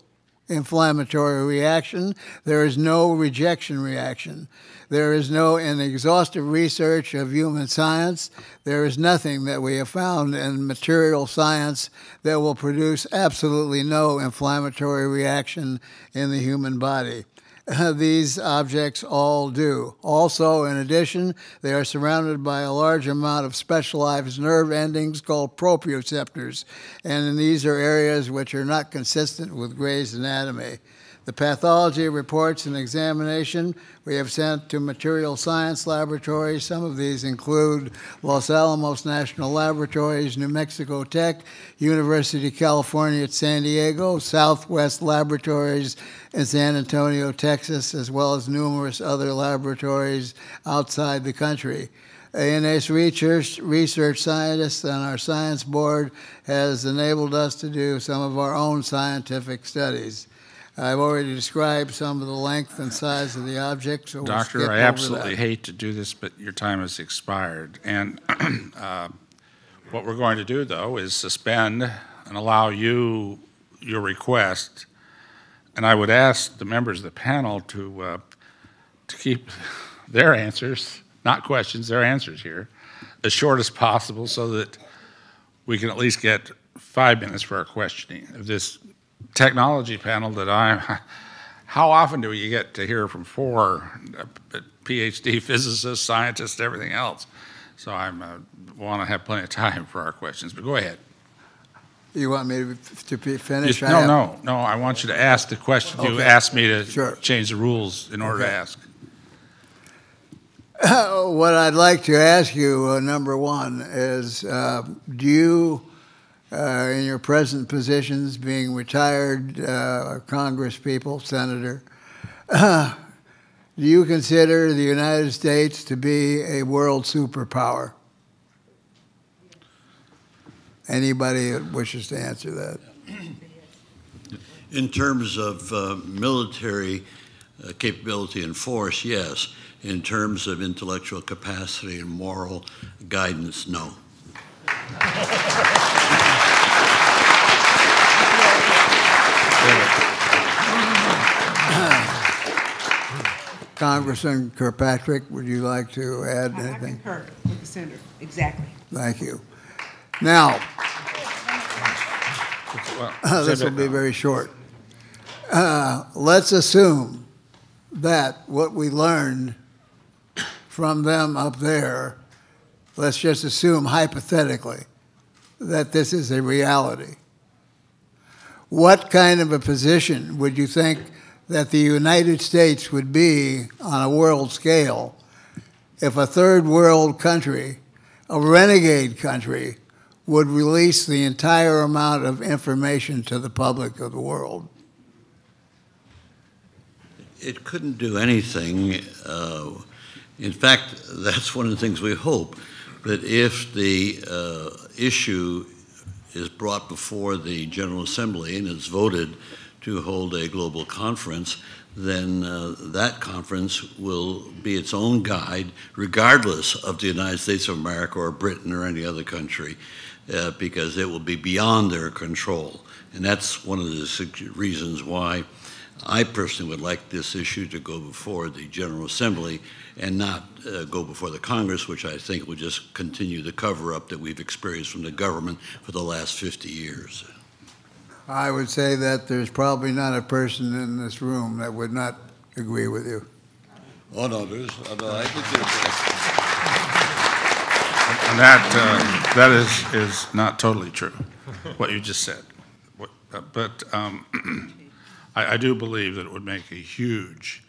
inflammatory reaction, there is no rejection reaction. There is no, in exhaustive research of human science, there is nothing that we have found in material science that will produce absolutely no inflammatory reaction in the human body. [LAUGHS] these objects all do. Also, in addition, they are surrounded by a large amount of specialized nerve endings called proprioceptors, and these are areas which are not consistent with Gray's anatomy. The pathology reports and examination we have sent to material science laboratories. Some of these include Los Alamos National Laboratories, New Mexico Tech, University of California at San Diego, Southwest Laboratories in San Antonio, Texas, as well as numerous other laboratories outside the country. ANS research, research scientists and our science board has enabled us to do some of our own scientific studies. I've already described some of the length and size of the object, so we'll skip Doctor, I over absolutely that. hate to do this, but your time has expired. And [CLEARS THROAT] uh, what we're going to do, though, is suspend and allow you your request. And I would ask the members of the panel to, uh, to keep [LAUGHS] their answers, not questions, their answers here, as short as possible so that we can at least get five minutes for our questioning of this technology panel that I, [LAUGHS] how often do we get to hear from four PhD physicists, scientists, everything else? So I uh, want to have plenty of time for our questions, but go ahead. You want me to, to be finished? No, no, no, I want you to ask the question. You asked me to Sure. change the rules in order to Okay. ask. [LAUGHS] What I'd like to ask you, uh, number one, is uh, do you, uh, in your present positions, being retired uh, Congress people, Senator, [CLEARS THROAT] do you consider the United States to be a world superpower? Anybody that wishes to answer that? In terms of uh, military uh, capability and force, yes. In terms of intellectual capacity and moral guidance, no. [LAUGHS] Congressman Kilpatrick, would you like to add I I anything? concur with the senator, exactly. Thank you. Now, Well, [LAUGHS] this will be very short. Uh, Let's assume that what we learned from them up there, let's just assume hypothetically that this is a reality. What kind of a position would you think that the United States would be on a world scale if a third world country, a renegade country, would release the entire amount of information to the public of the world? It couldn't do anything. Uh, in fact, [LAUGHS] that's one of the things we hope that if the uh, issue is brought before the General Assembly and is voted to hold a global conference, then uh, that conference will be its own guide, regardless of the United States of America or Britain or any other country, uh, because it will be beyond their control. And that's one of the reasons why I personally would like this issue to go before the General Assembly and not uh, go before the Congress, which I think would just continue the cover-up that we've experienced from the government for the last 50 years. I would say that there's probably not a person in this room that would not agree with you. Oh, no, there's, oh, no, I think there's- And that, uh, that is, is not totally true, what you just said. What- uh, But um, [CLEARS THROAT] I, I do believe that it would make a huge,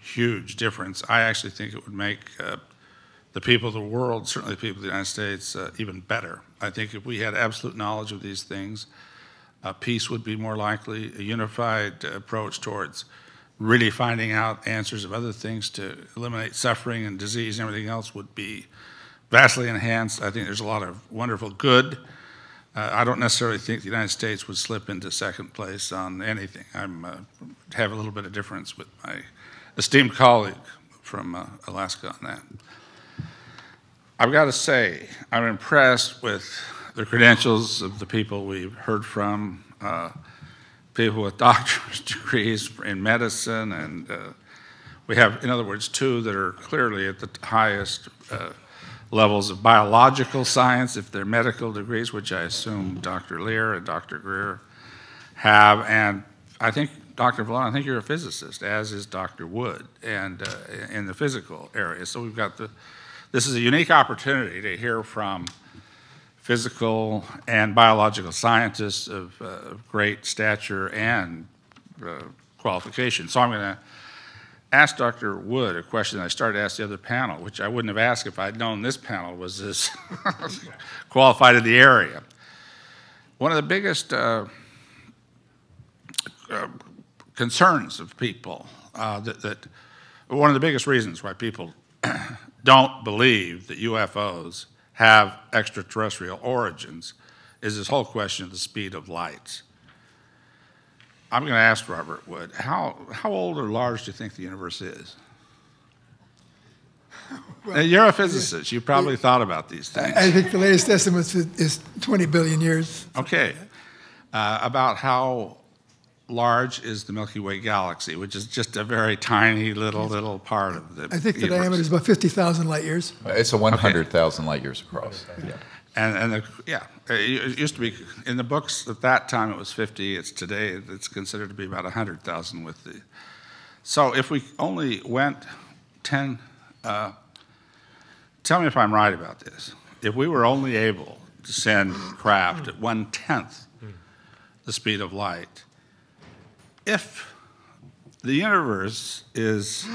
huge difference. I actually think it would make uh, the people of the world, certainly the people of the United States, uh, even better. I think if we had absolute knowledge of these things, uh, peace would be more likely, a unified uh, approach towards really finding out answers of other things to eliminate suffering and disease and everything else would be vastly enhanced. I think there's a lot of wonderful good. Uh, I don't necessarily think the United States would slip into second place on anything. I'm uh, have a little bit of difference with my esteemed colleague from uh, Alaska on that. I've got to say, I'm impressed with the credentials of the people we've heard from, uh, people with [LAUGHS] doctorate degrees in medicine, and uh, we have, in other words, two that are clearly at the highest uh, levels of biological science, if they're medical degrees, which I assume Dr. Leir and Dr. Greer have. And I think Dr. Valone, I think you're a physicist, as is Dr. Wood, and uh, in the physical area. So we've got the, this is a unique opportunity to hear from physical and biological scientists of uh, great stature and uh, qualification. So I'm going to ask Dr. Wood a question I started to ask the other panel, which I wouldn't have asked if I'd known this panel was this [LAUGHS] qualified in the area. One of the biggest uh, uh, concerns of people uh, that, that one of the biggest reasons why people [CLEARS THROAT] don't believe that UFOs have extraterrestrial origins is this whole question of the speed of light. I'm going to ask Robert Wood, how, how old or large do you think the universe is? [LAUGHS] Uh, You're a physicist. You probably thought about these things. I think the latest estimate is- is 20 billion years. Okay. Uh, about how large is the Milky Way galaxy, which is just a very tiny little, little part of the I think the universe. diameter is about 50,000 light years. It's a 100,000 light years across. Yeah. And, and the, yeah, it used to be, in the books at that time it was 50, it's today, it's considered to be about 100,000 with the, so if we only went 10, uh, tell me if I'm right about this. If we were only able to send craft at one-tenth the speed of light, if the universe is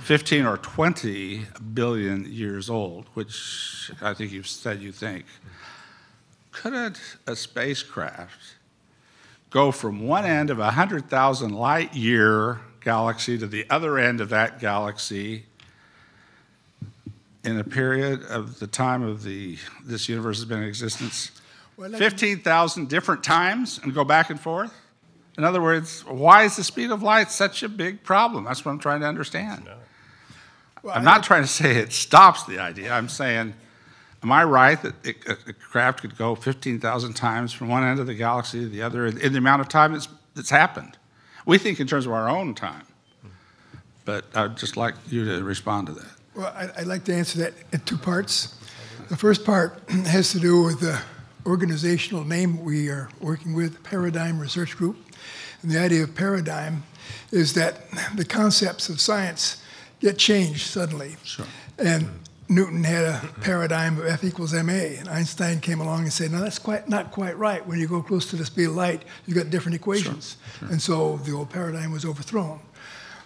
15 or 20 billion years old, which I think you've said you think, could a, a spacecraft go from one end of a 100,000 light year galaxy to the other end of that galaxy in a period of the time of the this universe has been in existence Well, 15,000 different times and go back and forth? In other words, why is the speed of light such a big problem? That's what I'm trying to understand. Well, I'm I- not trying to say it stops the idea. I'm saying, am I right that it, a, a craft could go 15,000 times from one end of the galaxy to the other in, in the amount of time that's, that's happened? We think in terms of our own time. But I'd just like you to respond to that. Well, I'd like to answer that in two parts. The first part [CLEARS THROAT] has to do with the organizational name we are working with, Paradigm Research Group. And the idea of paradigm is that the concepts of science get changed suddenly. Sure. And Newton had a paradigm of F equals ma, and Einstein came along and said, "No, that's quite not quite right. When you go close to the speed of light, you've got different equations." Sure. And so the old paradigm was overthrown.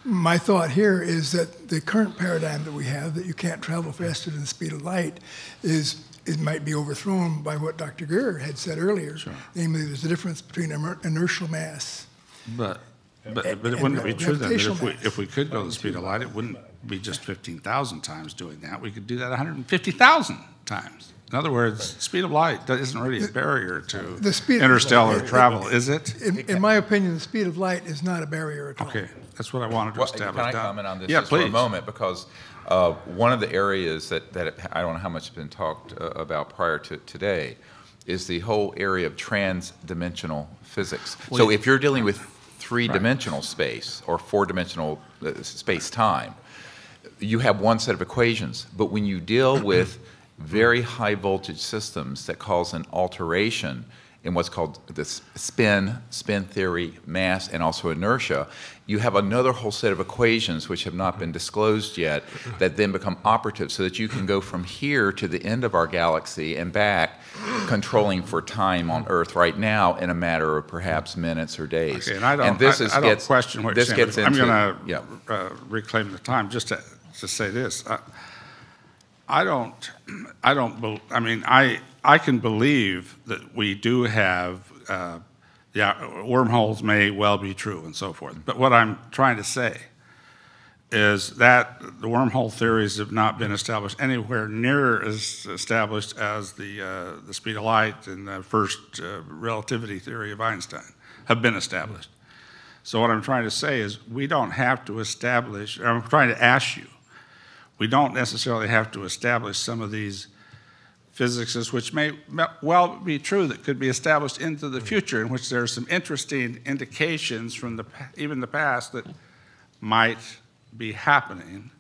My thought here is that the current paradigm that we have, that you can't travel faster than the speed of light, is it might be overthrown by what Dr. Greer had said earlier. Namely, there's a difference between inertial mass. But, but, but it wouldn't be true then, that if we, if we could go the speed of light, it wouldn't be just 15,000 times doing that. We could do that 150,000 times. In other words, speed of light isn't really a barrier to The speed- interstellar travel, is it? In, in my opinion, the speed of light is not a barrier at all. Okay, that's what I wanted to Well, establish. Can I Don. comment on this Yeah, just for a please. moment? Because uh, one of the areas that, that, it- I don't know how much has been talked uh, about prior to today, is the whole area of trans-dimensional physics. So Well, if you're dealing with three-dimensional space or four-dimensional uh, space-time, you have one set of equations. But when you deal [CLEARS THROAT] with very high voltage systems that cause an alteration in what's called the spin, spin theory, mass, and also inertia, you have another whole set of equations which have not been disclosed yet that then become operative so that you can go from here to the end of our galaxy and back, controlling for time on Earth right now in a matter of perhaps minutes or days. Okay, and I don't, this I is, I don't gets, question what you're this saying. gets but I'm going yeah. to uh, reclaim the time just to, to say this. I- I don't, I don't, I mean, I, I can believe that we do have, uh, yeah, wormholes may well be true and so forth. But what I'm trying to say is that the wormhole theories have not been established anywhere near as established as the, uh, the speed of light and the first uh, relativity theory of Einstein have been established. So what I'm trying to say is we don't have to establish, I'm trying to ask you, we don't necessarily have to establish some of these physics, which may well be true, that could be established into the future, in which there are some interesting indications from the, even the past that might be happening.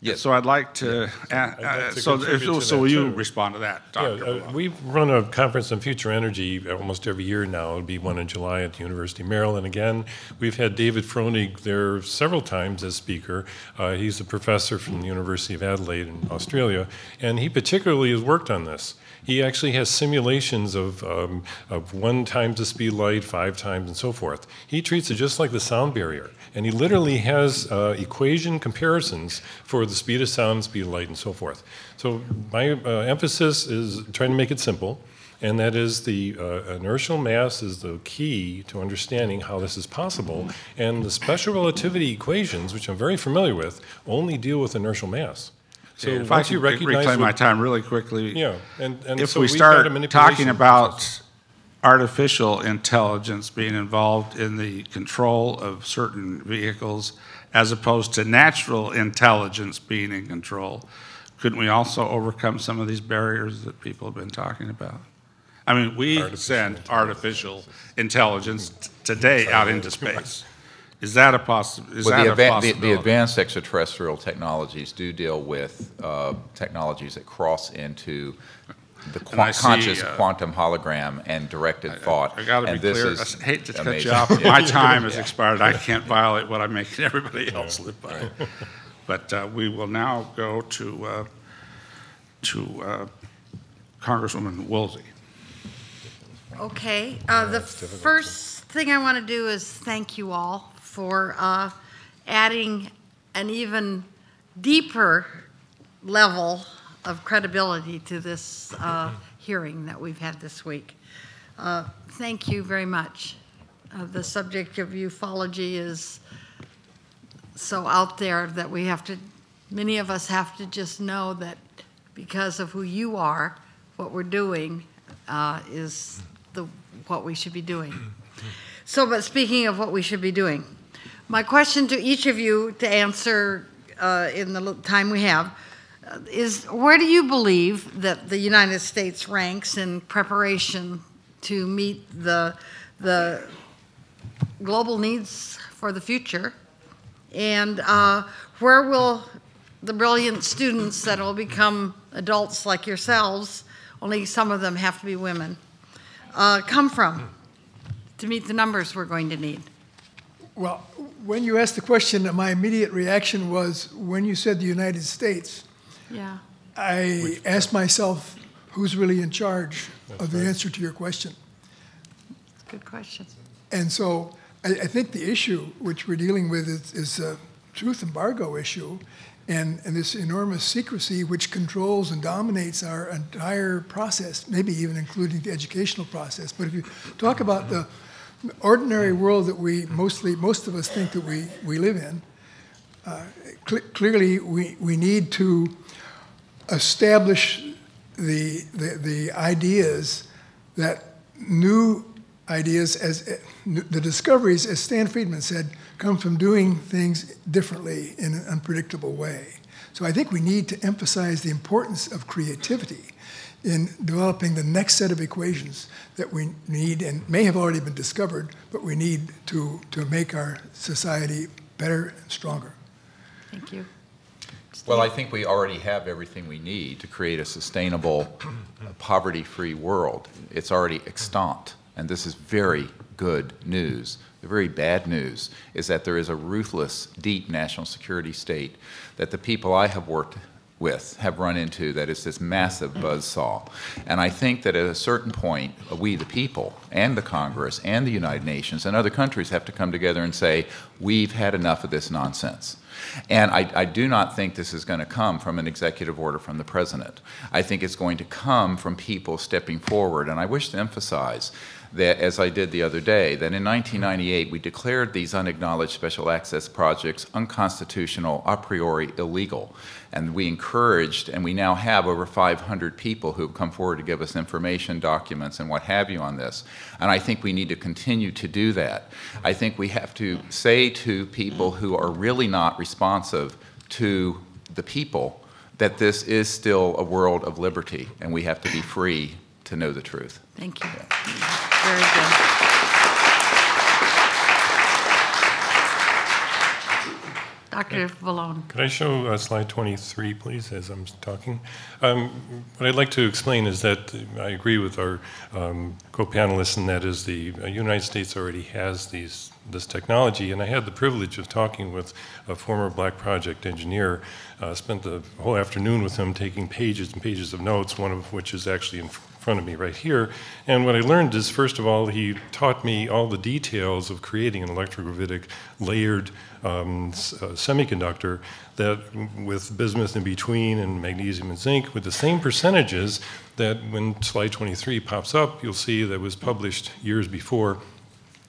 Yes. So I'd like to, uh, uh, to so, if- to so will you too. respond to that, Yeah, Dr. uh, we run a conference on future energy almost every year now. It'll be one in July at the University of Maryland again. We've had David Froning there several times as speaker. Uh, he's a professor from the University of Adelaide in Australia, and he particularly has worked on this. He actually has simulations of, um, of one times the speed light, five times, and so forth. He treats it just like the sound barrier, and he literally has uh, equation comparisons for the speed of sound, speed of light, and so forth. So my uh, emphasis is trying to make it simple, and that is the uh, inertial mass is the key to understanding how this is possible. And the special relativity equations, which I'm very familiar with, only deal with inertial mass. So If I could recognize reclaim my time really quickly. yeah, and, and If so we we've got a start talking about artificial intelligence being involved in the control of certain vehicles as opposed to natural intelligence being in control, couldn't we also overcome some of these barriers that people have been talking about? I mean, we Artificial send intelligence. artificial intelligence today out into [LAUGHS] space. Is that a possi, is Well, that the, a advan- the, possibility? the advanced extraterrestrial technologies do deal with uh, technologies that cross into the And I see, conscious uh, quantum hologram and directed thought. I gotta be and this clear, is I hate to cut you off, but [LAUGHS] my time has expired. I can't violate what I'm making everybody else live by. But uh, we will now go to, uh, to uh, Congresswoman Woolsey. Okay, uh, the first thing I want to do is thank you all for uh, adding an even deeper level of credibility to this uh, hearing that we've had this week. Uh, Thank you very much. Uh, The subject of ufology is so out there that we have to, many of us have to just know that because of who you are, what we're doing uh, is the, what we should be doing. So, but speaking of what we should be doing, my question to each of you to answer uh, in the time we have is where do you believe that the United States ranks in preparation to meet the, the global needs for the future? And uh, where will the brilliant students that will become adults like yourselves, only some of them have to be women, uh, come from to meet the numbers we're going to need? Well, when you asked the question, my immediate reaction was when you said the United States, Yeah. I asked myself, who's really in charge of the answer to your question? Good question. And so I, I think the issue which we're dealing with is, is a truth embargo issue and, and this enormous secrecy which controls and dominates our entire process, maybe even including the educational process. But if you talk about the ordinary world that we mostly, most of us think that we, we live in, uh, cle clearly we, we need to establish the, the, the ideas that new ideas as the discoveries, as Stan Friedman said, come from doing things differently in an unpredictable way. So I think we need to emphasize the importance of creativity in developing the next set of equations that we need and may have already been discovered, but we need to, to make our society better and stronger. Thank you. Well, I think we already have everything we need to create a sustainable, uh, poverty-free world. It's already extant, and this is very good news. The very bad news is that there is a ruthless, deep national security state that the people I have worked with have run into that is this massive buzzsaw. And I think that at a certain point, uh, we, the people, and the Congress, and the United Nations, and other countries have to come together and say, we've had enough of this nonsense. And I, I, do not think this is going to come from an executive order from the president. I think it's going to come from people stepping forward. And I wish to emphasize that, as I did the other day, that in 1998 we declared these unacknowledged special access projects unconstitutional, a priori illegal. And we encouraged, and we now have over 500 people who have come forward to give us information, documents, and what have you on this. And I think we need to continue to do that. I think we have to say to people who are really not responsive to the people that this is still a world of liberty, and we have to be free to know the truth. Thank you. Very good. Dr. Valone. Could I show uh, slide 23, please, as I'm talking? Um, what I'd like to explain is that I agree with our um, co-panelists, and that is the uh, United States already has these this technology. And I had the privilege of talking with a former Black Project engineer. Uh, spent the whole afternoon with him taking pages and pages of notes, one of which is actually in front of me right here. And what I learned is, first of all, he taught me all the details of creating an electrogravitic layered um, uh, semiconductor that with bismuth in between and magnesium and zinc with the same percentages that when slide 23 pops up, you'll see that was published years before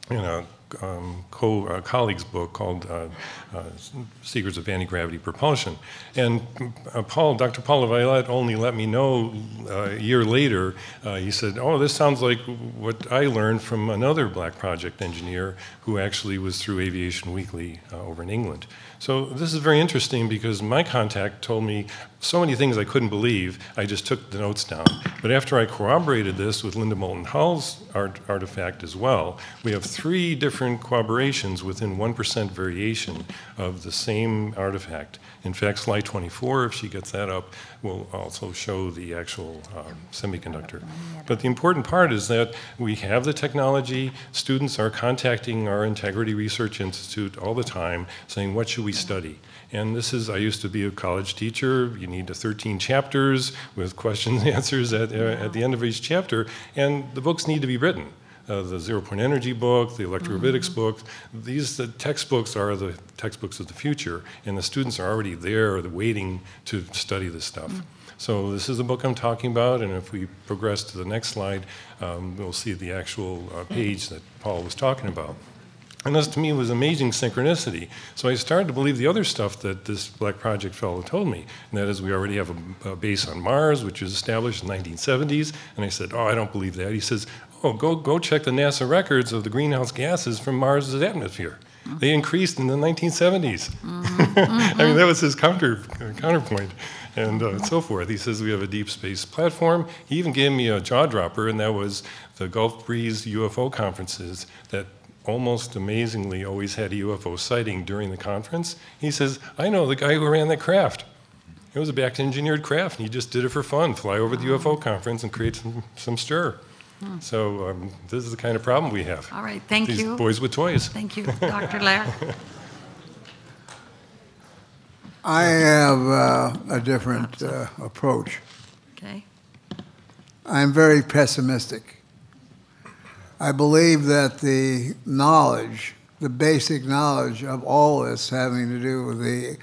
in a um, co uh, colleague's book called uh, uh, Secrets of Anti-Gravity Propulsion. And uh, Paul, Dr. Paul LaViolette only let me know uh, a year later, uh, he said, oh, this sounds like what I learned from another Black Project engineer who actually was through Aviation Weekly over in England. So this is very interesting because my contact told me so many things I couldn't believe. I just took the notes down. But after I corroborated this with Linda Moulton Howe's art, artifact as well, we have three different corroborations within 1% variation of the same artifact. In fact, slide 24, if she gets that up, will also show the actual um, semiconductor. But the important part is that we have the technology. Students are contacting our Integrity Research Institute all the time saying, what should we study? And this is, I used to be a college teacher. You need 13 chapters with questions and [LAUGHS] answers at, uh, at the end of each chapter. And the books need to be written. Uh, the zero point energy book, the electrogravitics mm-hmm. book. These the textbooks are the textbooks of the future, and the students are already there, waiting to study this stuff. Mm-hmm. So this is the book I'm talking about, and if we progress to the next slide, um, we'll see the actual uh, page that Paul was talking about. And this to me was amazing synchronicity. So I started to believe the other stuff that this Black Project fellow told me, and that is we already have a, a, base on Mars, which was established in the 1970s. And I said, oh, I don't believe that. He says, oh, go, go check the NASA records of the greenhouse gases from Mars's atmosphere. They increased in the 1970s. Mm-hmm. [LAUGHS] I mean, that was his counter, counterpoint and uh, so forth. He says we have a deep space platform. He even gave me a jaw dropper, and that was the Gulf Breeze UFO conferences that almost amazingly always had a UFO sighting during the conference. He says, I know the guy who ran that craft. It was a back engineered craft, and he just did it for fun fly over the UFO conference and create some, some stir. Hmm. So, um, this is the kind of problem we have. All right, thank These you. Boys with toys. Thank you, Dr. Leir. [LAUGHS] I have uh, a different uh, approach. Okay. I'm very pessimistic. I believe that the knowledge, the basic knowledge of all this having to do with the,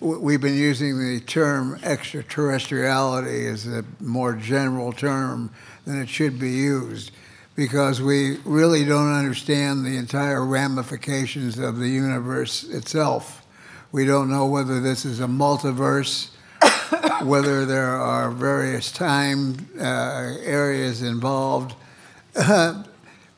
we've been using the term extraterrestriality as a more general term than it should be used because we really don't understand the entire ramifications of the universe itself. We don't know whether this is a multiverse, [COUGHS] whether there are various time uh, areas involved. [COUGHS]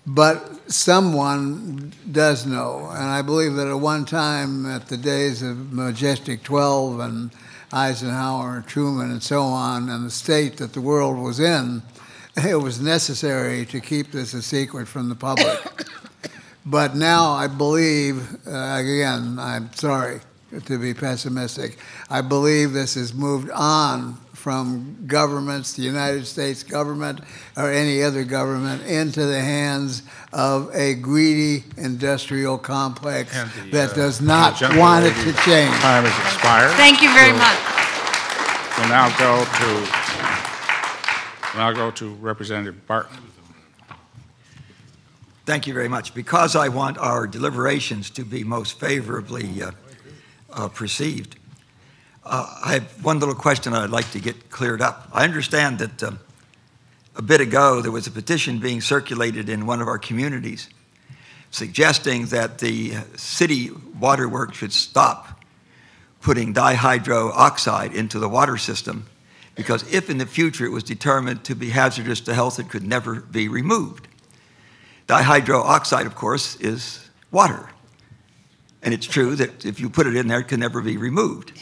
But someone does know. And I believe that at one time, at the days of Majestic 12 and Eisenhower and Truman and so on, and the state that the world was in, it was necessary to keep this a secret from the public. but now I believe, uh, again, I'm sorry to be pessimistic, I believe this has moved on from governments, the United States government, or any other government, into the hands of a greedy industrial complex the, that uh, does not want it to change. Time has expired. Thank you very so, much. We'll now go to now go to Representative Bartlett. Thank you very much. Because I want our deliberations to be most favorably uh, uh, perceived, uh, I have one little question I'd like to get cleared up. I understand that uh, a bit ago there was a petition being circulated in one of our communities suggesting that the city waterworks should stop putting dihydroxide into the water system because if in the future it was determined to be hazardous to health, it could never be removed. Dihydroxide, of course, is water. And it's true that if you put it in there, it can never be removed.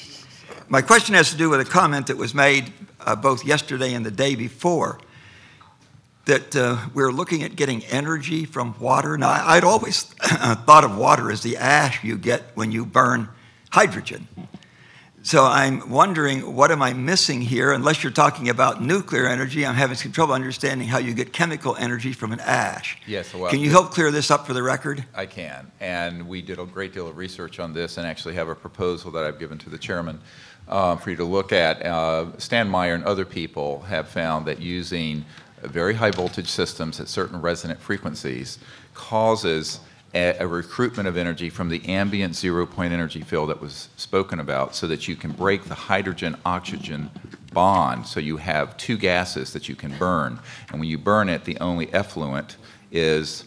My question has to do with a comment that was made uh, both yesterday and the day before that uh, we're looking at getting energy from water. Now, I'd always [COUGHS] thought of water as the ash you get when you burn hydrogen. So I'm wondering, what am I missing here? Unless you're talking about nuclear energy, I'm having some trouble understanding how you get chemical energy from an ash. Yes, well, Can you help clear this up for the record? I can. And we did a great deal of research on this and actually have a proposal that I've given to the chairman uh, for you to look at. Uh, Stan Meyer and other people have found that using very high voltage systems at certain resonant frequencies causes a, recruitment of energy from the ambient zero point energy field that was spoken about so that you can break the hydrogen oxygen bond so you have two gases that you can burn. And when you burn it, the only effluent is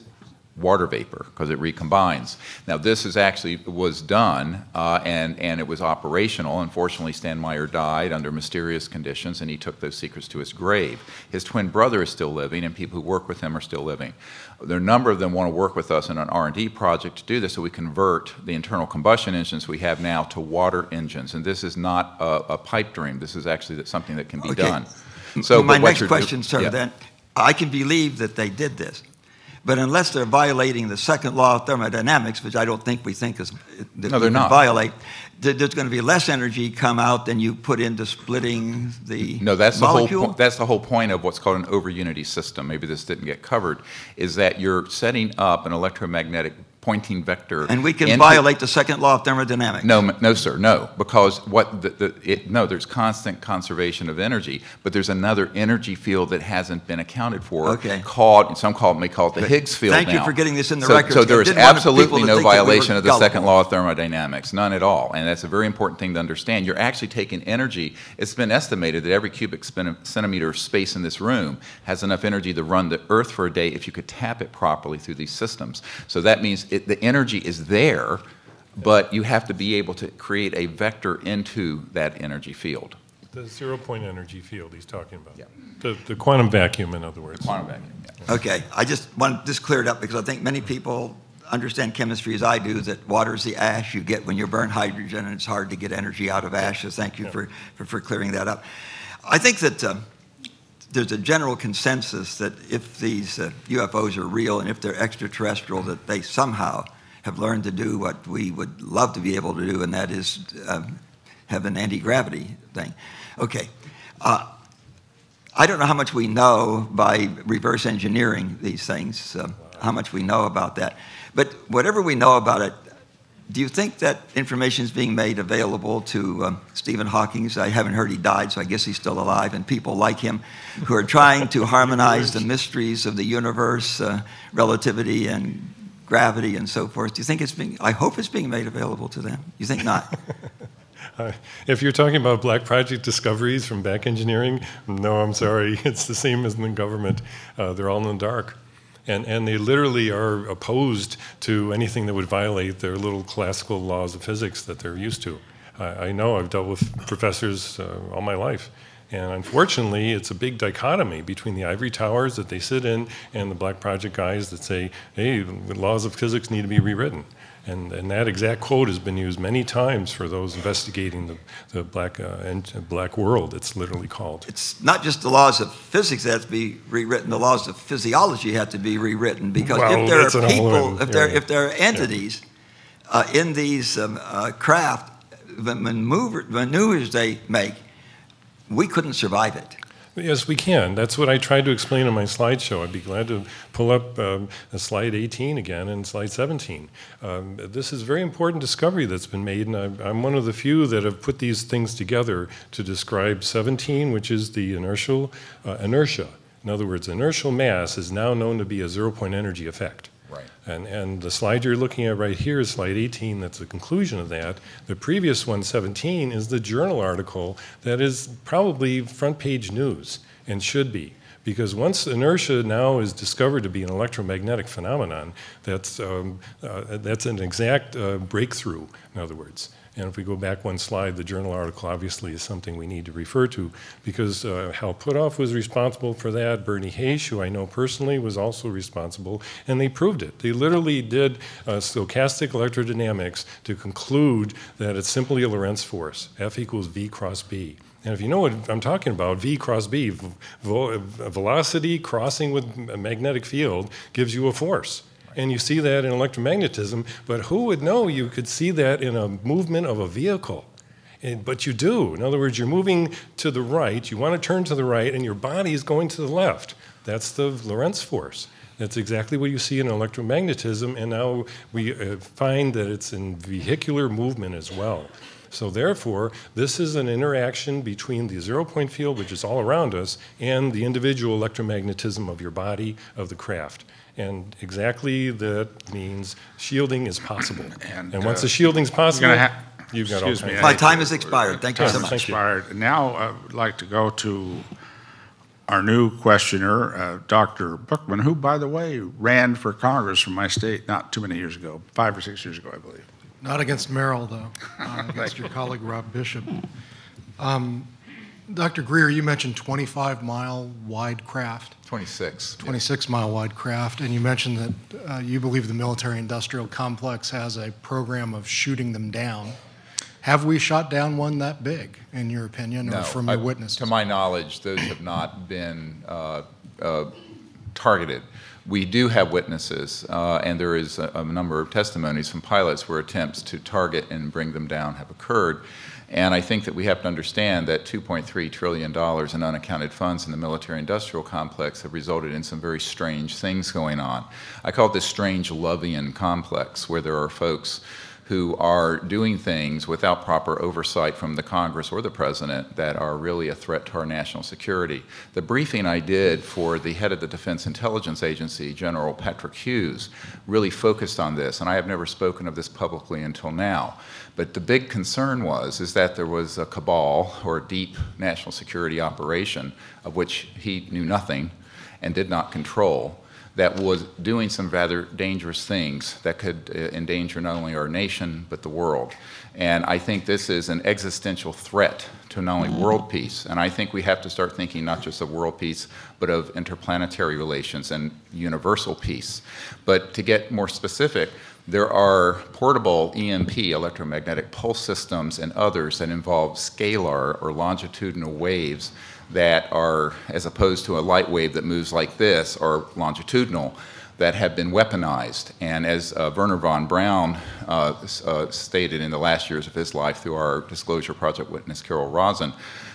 water vapor because it recombines. Now this is actually was done uh, and and it was operational. Unfortunately, Stan Meyer died under mysterious conditions, and he took those secrets to his grave. His twin brother is still living, and people who work with him are still living. There are a number of them want to work with us in an R&D project to do this, so we convert the internal combustion engines we have now to water engines. And this is not a, a pipe dream. This is actually something that can be Okay. done. So my next question, sir, yeah. then, I can believe that they did this, but unless they're violating the second law of thermodynamics, which I don't think we think is that No, they're not. violate, there's going to be less energy come out than you put into splitting the No, that's the whole molecule. point. That's the whole point of what's called an over-unity system. Maybe this didn't get covered, is that you're setting up an electromagnetic Poynting vector. and we can into- violate the second law of thermodynamics. No, no, sir, no, because what the, the it, no, there's constant conservation of energy, but there's another energy field that hasn't been accounted for. Okay. Called some call it may call it the Higgs field. thank you for getting this in the so, records. So there is didn't want people absolutely no that we violation of the second law of thermodynamics, none at all, and that's a very important thing to understand. You're actually taking energy. It's been estimated that every cubic spin- centimeter of space in this room has enough energy to run the Earth for a day if you could tap it properly through these systems. So that means it, the energy is there, but you have to be able to create a vector into that energy field. The zero-point energy field he's talking about. Yeah. The, the quantum vacuum, in other words. The Quantum vacuum. yeah. Okay, I just want this cleared up because I think many people understand chemistry as I do, that water is the ash you get when you burn hydrogen, and it's hard to get energy out of ash, so thank you for, for, for clearing that up. I think that um, there's a general consensus that if these uh, UFOs are real and if they're extraterrestrial, that they somehow have learned to do what we would love to be able to do, and that is um, have an anti-gravity thing. Okay. Uh, I don't know how much we know by reverse engineering these things, um, how much we know about that. But whatever we know about it, do you think that information is being made available to um, Stephen Hawking? I haven't heard he died, so I guess he's still alive, and people like him who are trying to harmonize the mysteries of the universe, uh, relativity and gravity and so forth. Do you think it's being, I hope it's being made available to them. You think not? [LAUGHS] Uh, If you're talking about black project discoveries from back engineering, no, I'm sorry. [LAUGHS] It's the same as in the government. Uh, they're all in the dark. And, and they literally are opposed to anything that would violate their little classical laws of physics that they're used to. I, I know I've dealt with professors uh, all my life. And unfortunately, it's a big dichotomy between the ivory towers that they sit in and the black project guys that say, hey, the laws of physics need to be rewritten. And, and that exact quote has been used many times for those investigating the, the black, uh, en- black world, it's literally called. it's not just the laws of physics that have to be rewritten, the laws of physiology have to be rewritten because Well, if there are people, if there, if there are entities uh, in these um, uh, craft, the maneuver, maneuvers they make, we couldn't survive it. Yes, we can. That's what I tried to explain in my slideshow. I'd be glad to pull up um, slide 18 again and slide 17. Um, this is a very important discovery that's been made, and I'm, I'm one of the few that have put these things together to describe 17, which is the inertial uh, inertia. In other words, inertial mass is now known to be a zero-point energy effect. Right. And, and the slide you're looking at right here is slide 18. That's the conclusion of that. The previous one, 17, is the journal article that is probably front page news and should be. Because once inertia now is discovered to be an electromagnetic phenomenon, that's, um, uh, that's an exact uh, breakthrough, in other words. And if we go back one slide, the journal article obviously is something we need to refer to because uh, Hal Puthoff was responsible for that. Bernie Haisch, who I know personally, was also responsible, and they proved it. They literally did uh, stochastic electrodynamics to conclude that it's simply a Lorentz force, F equals V cross B. And if you know what I'm talking about, V cross B, velocity crossing with a magnetic field gives you a force. And you see that in electromagnetism, but who would know you could see that in a movement of a vehicle? And, but you do. In other words, you're moving to the right, you want to turn to the right, and your body is going to the left. That's the Lorentz force. That's exactly what you see in electromagnetism, and now we uh, find that it's in vehicular movement as well. So therefore, this is an interaction between the zero point field, which is all around us, and the individual electromagnetism of your body, of the craft. And exactly that means shielding is possible. [CLEARS THROAT] And, And once uh, the is possible, ha- you've got all excuse me, My time has expired. Thank you so much. Expired. Now I would like to go to our new questioner, uh, Dr. Bookman, who, by the way, ran for Congress from my state not too many years ago, five or six years ago, I believe. Not against Merrill, though, [LAUGHS] uh, against your colleague Rob Bishop. Um, Dr. Greer, you mentioned 25-mile wide craft, 26. 26-mile wide craft, and you mentioned that uh, you believe the military-industrial complex has a program of shooting them down. Have we shot down one that big, in your opinion, or No, from I- your witnesses? To my knowledge, those have not been uh, uh, targeted. We do have witnesses, uh, and there is a a number of testimonies from pilots where attempts to target and bring them down have occurred. And I think that we have to understand that $2.3 trillion in unaccounted funds in the military-industrial complex have resulted in some very strange things going on. I call it this Strangelovian complex, where there are folks who are doing things without proper oversight from the Congress or the President that are really a threat to our national security. The briefing I did for the head of the Defense Intelligence Agency, General Patrick Hughes, really focused on this, and I have never spoken of this publicly until now. But the big concern was is that there was a cabal or a deep national security operation of which he knew nothing and did not control that was doing some rather dangerous things that could uh, endanger not only our nation but the world. And I think this is an existential threat to not only world peace, and I think we have to start thinking not just of world peace, but of interplanetary relations and universal peace. But to get more specific, there are portable EMP, electromagnetic pulse systems, and others that involve scalar or longitudinal waves that are, as opposed to a light wave that moves like this, are longitudinal, that have been weaponized. And as uh, Wernher von Braun uh, uh, stated in the last years of his life through our disclosure project witness, Carol Rosin,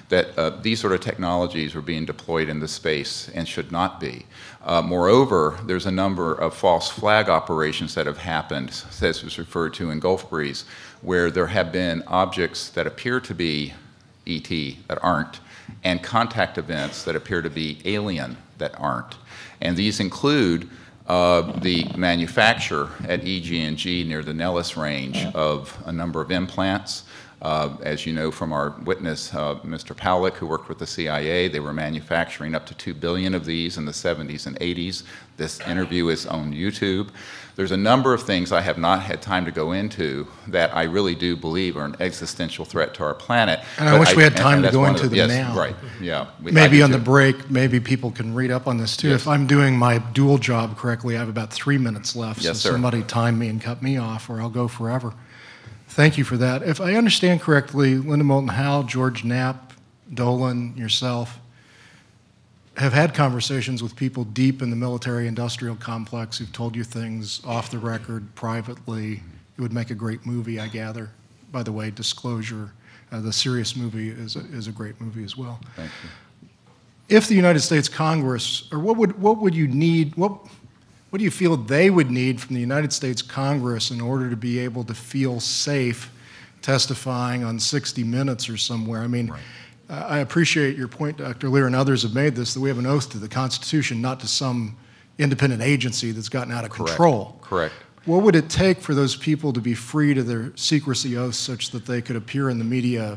that uh, these sort of technologies were being deployed in the space and should not be. Uh, moreover, there's a number of false flag operations that have happened, as was referred to in Gulf Breeze, where there have been objects that appear to be ET that aren't, and contact events that appear to be alien that aren't. And these include uh, the manufacture at EG&G near the Nellis Range of a number of implants. Uh, as you know from our witness, uh, Mr. Pawlik, who worked with the CIA, they were manufacturing up to 2 billion of these in the 70s and 80s. This interview is on YouTube. There's a number of things I have not had time to go into that I really do believe are an existential threat to our planet. And I wish we had time to go into the- them yes, now. Right, yeah. We- Maybe on the break, maybe people can read up on this too. Yes. If I'm doing my dual job correctly, I have about three minutes left. Yes, So sir. somebody time me and cut me off, or I'll go forever. Thank you for that. If I understand correctly, Linda Moulton Howe, George Knapp, Dolan, yourself, have had conversations with people deep in the military industrial complex who've told you things off the record, privately. It would make a great movie, I gather. By the way, disclosure, uh, the Sirius movie is a, is a great movie as well. Thank you. If the United States Congress, or what would, what would you need, what, what do you feel they would need from the United States Congress in order to be able to feel safe testifying on 60 Minutes or somewhere? I mean, uh, I appreciate your point, Dr. Leir, and others have made this, that we have an oath to the Constitution, not to some independent agency that's gotten out of Correct. control. Correct. What would it take for those people to be free to their secrecy oaths such that they could appear in the media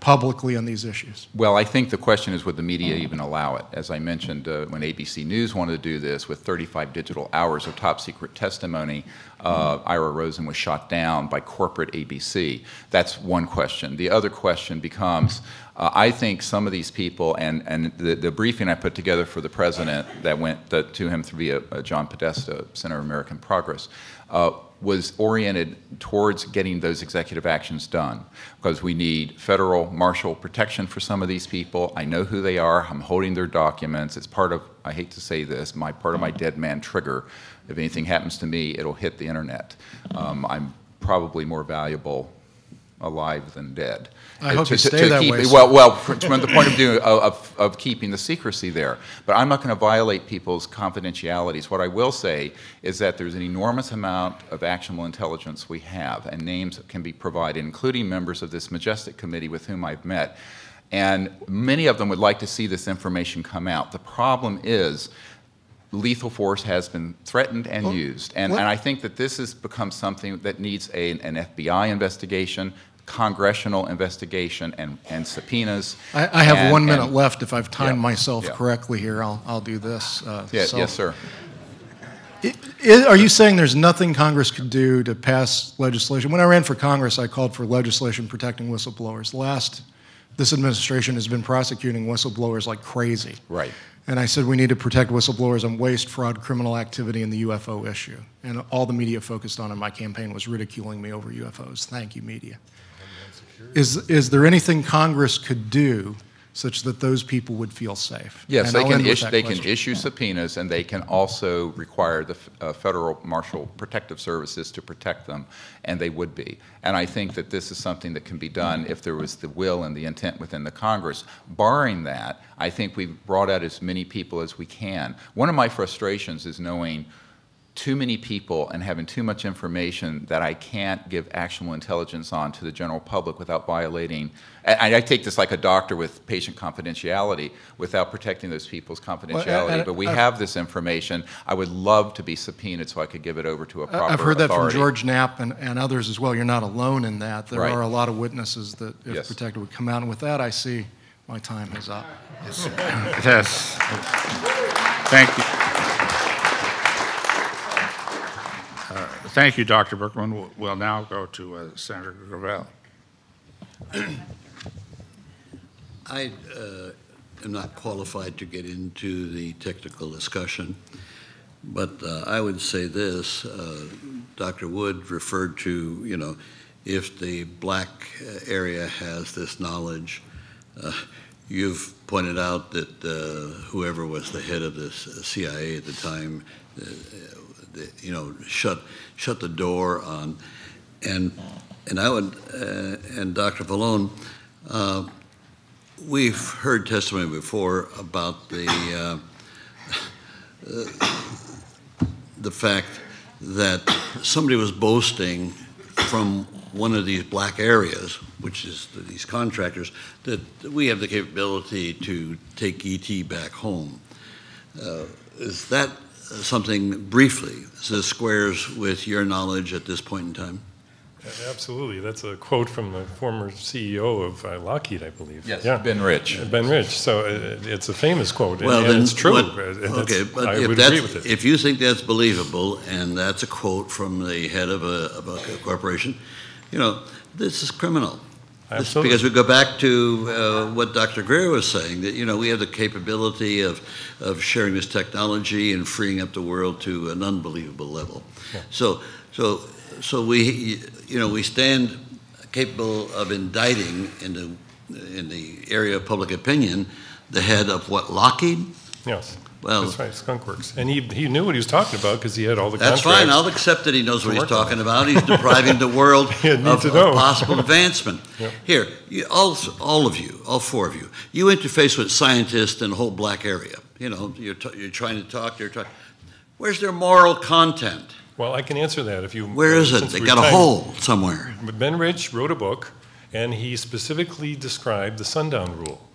publicly on these issues? Well, I think the question is would the media even allow it? As I mentioned, uh, when ABC News wanted to do this with 35 digital hours of top secret testimony, uh, Ira Rosen was shot down by corporate ABC. That's one question. The other question becomes uh, I think some of these people, and, and the, the briefing I put together for the president that went to, him via uh, John Podesta, Center of American Progress, uh, was oriented towards getting those executive actions done because we need federal marshal protection for some of these people. I know who they are. I'm holding their documents. It's part of, I hate to say this, my part of my dead man trigger. If anything happens to me, it'll hit the internet. Um, I'm probably more valuable alive than dead. I hope To- you stay to that keep- way. Well, well, from the point of view of, of, keeping the secrecy there. But I'm not going to violate people's confidentialities. What I will say is that there's an enormous amount of actionable intelligence we have, and names can be provided, including members of this majestic committee with whom I've met. And many of them would like to see this information come out. The problem is, lethal force has been threatened and used. And, and I think that this has become something that needs a, an FBI investigation, congressional investigation, and, and subpoenas. I, I have And- one minute and- left. If I've timed Yeah, myself yeah. correctly here, I'll, I'll do this. Uh, Yeah, so- yes, sir. I- I- Are you saying there's nothing Congress could do to pass legislation? When I ran for Congress, I called for legislation protecting whistleblowers. Last, this administration has been prosecuting whistleblowers like crazy. Right. And I said we need to protect whistleblowers on waste, fraud, criminal activity, and the UFO issue. And all the media focused on in my campaign was ridiculing me over UFOs. Thank you, media. Is, is there anything Congress could do such that those people would feel safe? Yes, And they I'll can end issue, that they can question. issue subpoenas, and they can also require the uh, Federal Marshal Protective Services to protect them, and they would be. And I think that this is something that can be done if there was the will and the intent within the Congress. Barring that, I think we've brought out as many people as we can. One of my frustrations is knowing too many people and having too much information that I can't give actionable intelligence on to the general public without violating. And I take this like a doctor with patient confidentiality without protecting those people's confidentiality. and but we I've- have this information. I would love to be subpoenaed so I could give it over to a proper I've heard that from. George Knapp and, and others as well. You're not alone in that. There Right. are a lot of witnesses that, if Yes. protected, would come out. And with that, I see my time is up. Yes. Yes. Thank you. Thank you, Dr. Berkman. We'll- We'll now go to uh, Senator Gravel. I uh, am not qualified to get into the technical discussion, but uh, I would say this, uh, Dr. Wood referred to, you know, if the black area has this knowledge, uh, you've pointed out that uh, whoever was the head of the CIA at the time, uh, you know, shut, shut the door on, and, and I would, uh, and Dr. Valone, We've heard testimony before about the, uh, the fact that somebody was boasting from one of these black areas, which is these contractors, that we have the capability to take ET back home. Uh, Is that something, briefly, this squares with your knowledge at this point in time? Absolutely. That's a quote from the former CEO of uh, Lockheed, I believe. Yes, Yeah. Ben Rich. Ben Rich. So uh, it's a famous quote, and, Well, and then it's true. what- Uh, and Okay, but I if would agree with it. if you think that's believable, and that's a quote from the head of a, of a corporation, you know, this is criminal. Absolutely. Because we go back to uh, what Dr. Greer was saying, that, you know, we have the capability of, of sharing this technology and freeing up the world to an unbelievable level. Yeah. So, so, so we, you know, we stand capable of indicting in the, in the area of public opinion, the head of what, Lockheed? Yes. Well- That's right, skunkworks, And he, he knew what he was talking about because he had all the That's contracts. fine, I'll accept that he knows what he's talking about. He's depriving the world [LAUGHS] of to of possible advancement. [LAUGHS] Yep. Here, you- all, all of you, all four of you, you interface with scientists in a whole black area. You know, you're, you're trying to talk, you're talking, where's their moral content? Well, I can answer that if you. Where is it? They got a hole somewhere. Ben Rich wrote a book, and he specifically described the sundown rule.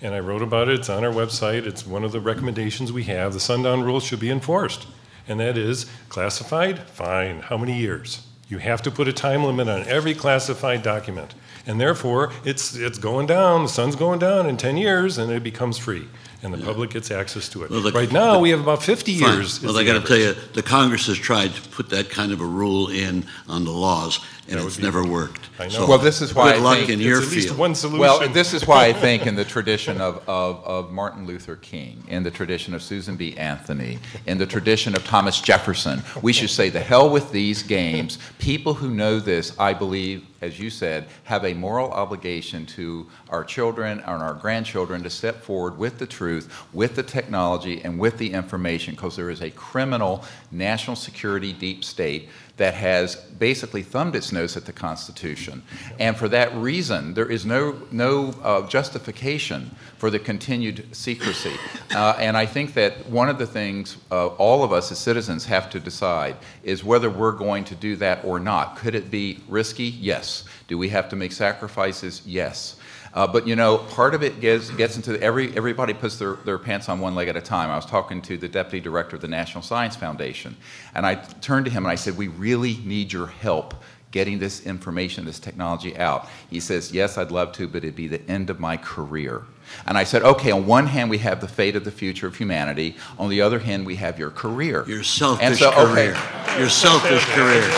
And I wrote about it, it's on our website, it's one of the recommendations we have. The sundown rule should be enforced. And that is classified, fine, how many years? You have to put a time limit on every classified document. And therefore, it's, it's going down, the sun's going down in 10 years, and it becomes free. and the public gets access to it. Well, the- Right now, the- we have about 50 Fine. years. Well, I got to tell you, the Congress has tried to put that kind of a rule in on the laws, and That it's be- never worked. I know. So, Well, this is why Good I luck think in your at least field. one solution. Well, this is why I think in the [LAUGHS] tradition of, of, of Martin Luther King, in the tradition of Susan B. Anthony, in the tradition of Thomas Jefferson, we should say, the hell with these games. People who know this, I believe, as you said, have a moral obligation to our children and our grandchildren to step forward with the truth, with the technology, and with the information, because there is a criminal national security deep state that has basically thumbed its nose at the Constitution. And for that reason, there is no, no uh, justification for the continued secrecy. Uh, and I think that one of the things uh, all of us as citizens have to decide is whether we're going to do that or not. Could it be risky? Yes. Do we have to make sacrifices? Yes. Uh, but you know, part of it gets, gets into every everybody puts their, their pants on one leg at a time. I was talking to the deputy director of the National Science Foundation, and I turned to him and I said, "We really need your help getting this information, this technology out." He says, "Yes, I'd love to, but it'd be the end of my career." And I said, "Okay. On one hand, we have the fate of the future of humanity. On the other hand, we have your career. Your selfish And so, okay. career. Your selfish career.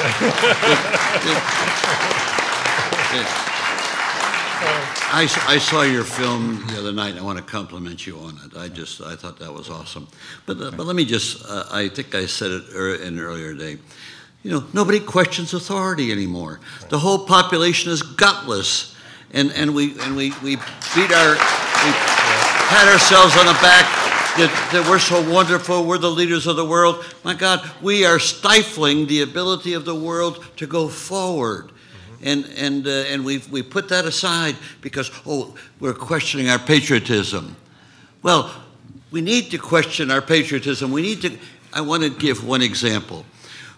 [LAUGHS] I, I saw your film the other night. And I want to compliment you on it. I just I thought that was awesome. But uh, but let me just uh, I think I said it ear- in earlier day. You know, nobody questions authority anymore. The whole population is gutless, and and we and we we beat our we pat ourselves on the back that, that we're so wonderful. We're the leaders of the world. My God, we are stifling the ability of the world to go forward. And, and, uh, and we we put that aside because, oh, we're questioning our patriotism. Well, we need to question our patriotism. We need to, I want to give one example.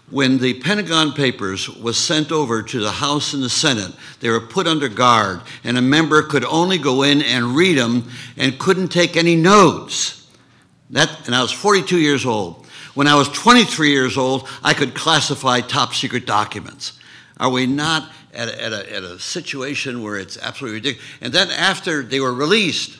When the Pentagon Papers was sent over to the House and the Senate, they were put under guard, and a member could only go in and read them and couldn't take any notes. That, and I was 42 years old. When I was 23 years old, I could classify top secret documents. Are we not at a, at a, at a situation where it's absolutely ridiculous? And then after they were released,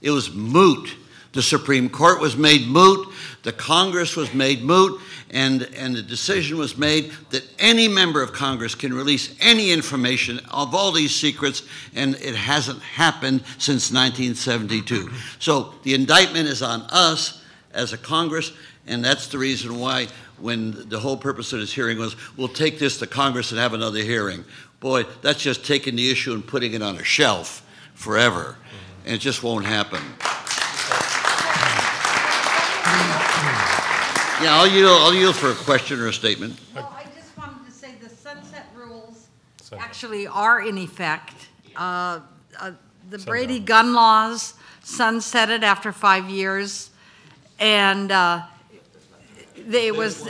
it was moot. The Supreme Court was made moot, the Congress was made moot, and, and the decision was made that any member of Congress can release any information of all these secrets, and it hasn't happened since 1972. So the indictment is on us as a Congress, and that's the reason why when the whole purpose of this hearing was, we'll take this to Congress and have another hearing. Boy, that's just taking the issue and putting it on a shelf forever, and it just won't happen. Yeah, I'll yield, I'll yield for a question or a statement. Well, I just wanted to say the sunset rules Sunset. actually are in effect. Uh, uh, The Brady gun laws sunsetted after five years, and uh, they was,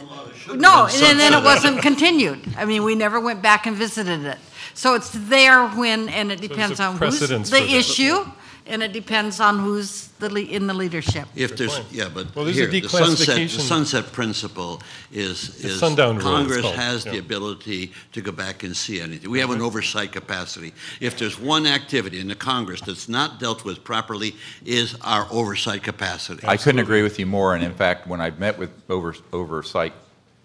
no, and then it wasn't continued. I mean, we never went back and visited it. So it's there when, and it depends a on who's precedence the for that. issue, and it depends on who's the, le- in the leadership. If there's, point. yeah, but Well, there's a here, the sunset, the sunset principle is, is sundown rule, it's Congress called, has the ability to go back and see anything. We have an oversight capacity. If there's one activity in the Congress that's not dealt with properly, is our oversight capacity. I couldn't agree with you more. And in fact, when I've met with over, oversight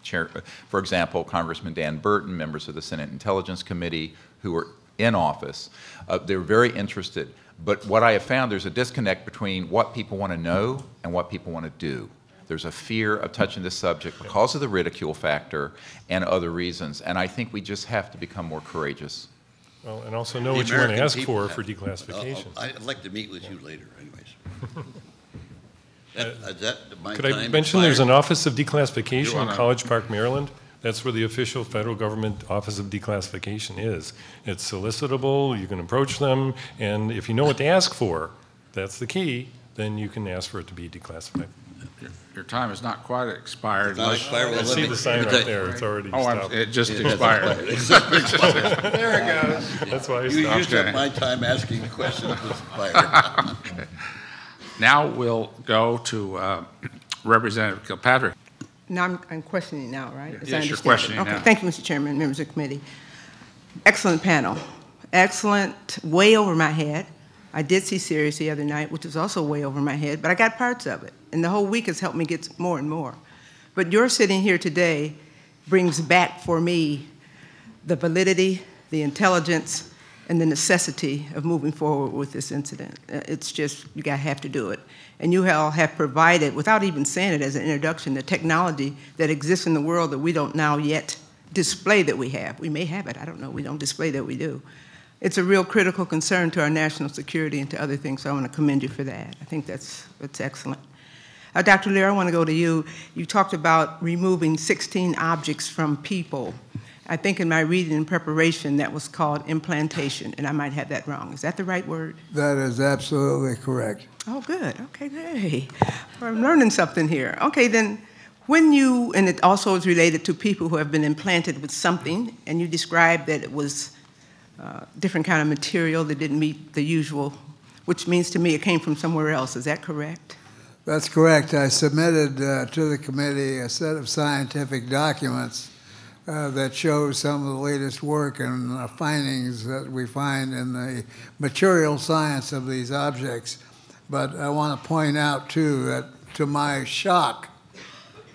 chair, for example, Congressman Dan Burton, members of the Senate Intelligence Committee who are in office, uh, they're very interested. But what I have found, there's a disconnect between what people want to know and what people want to do. There's a fear of touching this subject because of the ridicule factor and other reasons. And I think we just have to become more courageous. Well, and also know The what you want to ask people for for declassification. Uh, I'd like to meet with you later anyways. [LAUGHS] That- is that my Could I time mention there's an? Office of Declassification in College Park, Maryland? That's where the official federal government Office of Declassification is. It's solicitable, you can approach them, and if you know what to ask for, that's the key, then you can ask for it to be declassified. Your- Your time is not quite expired. Not expired, well, I see me- the sign right there, it's already Oh, I'm- stopped. it just It has expired. [LAUGHS] goes. That's why I You stopped. used up my time asking questions. question. It was expired. [LAUGHS] Now we'll go to uh, Representative Kilpatrick. Now I'm, I'm questioning now, right? As Yes, you're questioning Okay, now. thank you, Mr. Chairman, members of the committee. Excellent panel. Excellent, way over my head. I did see Sirius the other night, which was also way over my head, but I got parts of it. And the whole week has helped me get more and more. But your sitting here today brings back for me the validity, the intelligence, and the necessity of moving forward with this incident. Uh, It's just, you gotta have to do it. And you all have provided, without even saying it as an introduction, the technology that exists in the world that we don't now yet display that we have. We may have it, I don't know, we don't display that we do. It's a real critical concern to our national security and to other things, so I want to commend you for that. I think that's, that's excellent. Uh, Dr. Leir, I want to go to you. You talked about removing 16 objects from people. I think in my reading and preparation, that was called implantation, and I might have that wrong. Is that the right word? That is absolutely correct. Oh, good. Okay, hey, I'm learning something here. Okay, then, when you, and it also is related to people who have been implanted with something, and you described that it was uh, different kind of material that didn't meet the usual, which means to me it came from somewhere else. Is that correct? That's correct. I submitted uh, to the committee a set of scientific documents uh, that shows some of the latest work and uh, findings that we find in the material science of these objects. But I want to point out, too, that to my shock,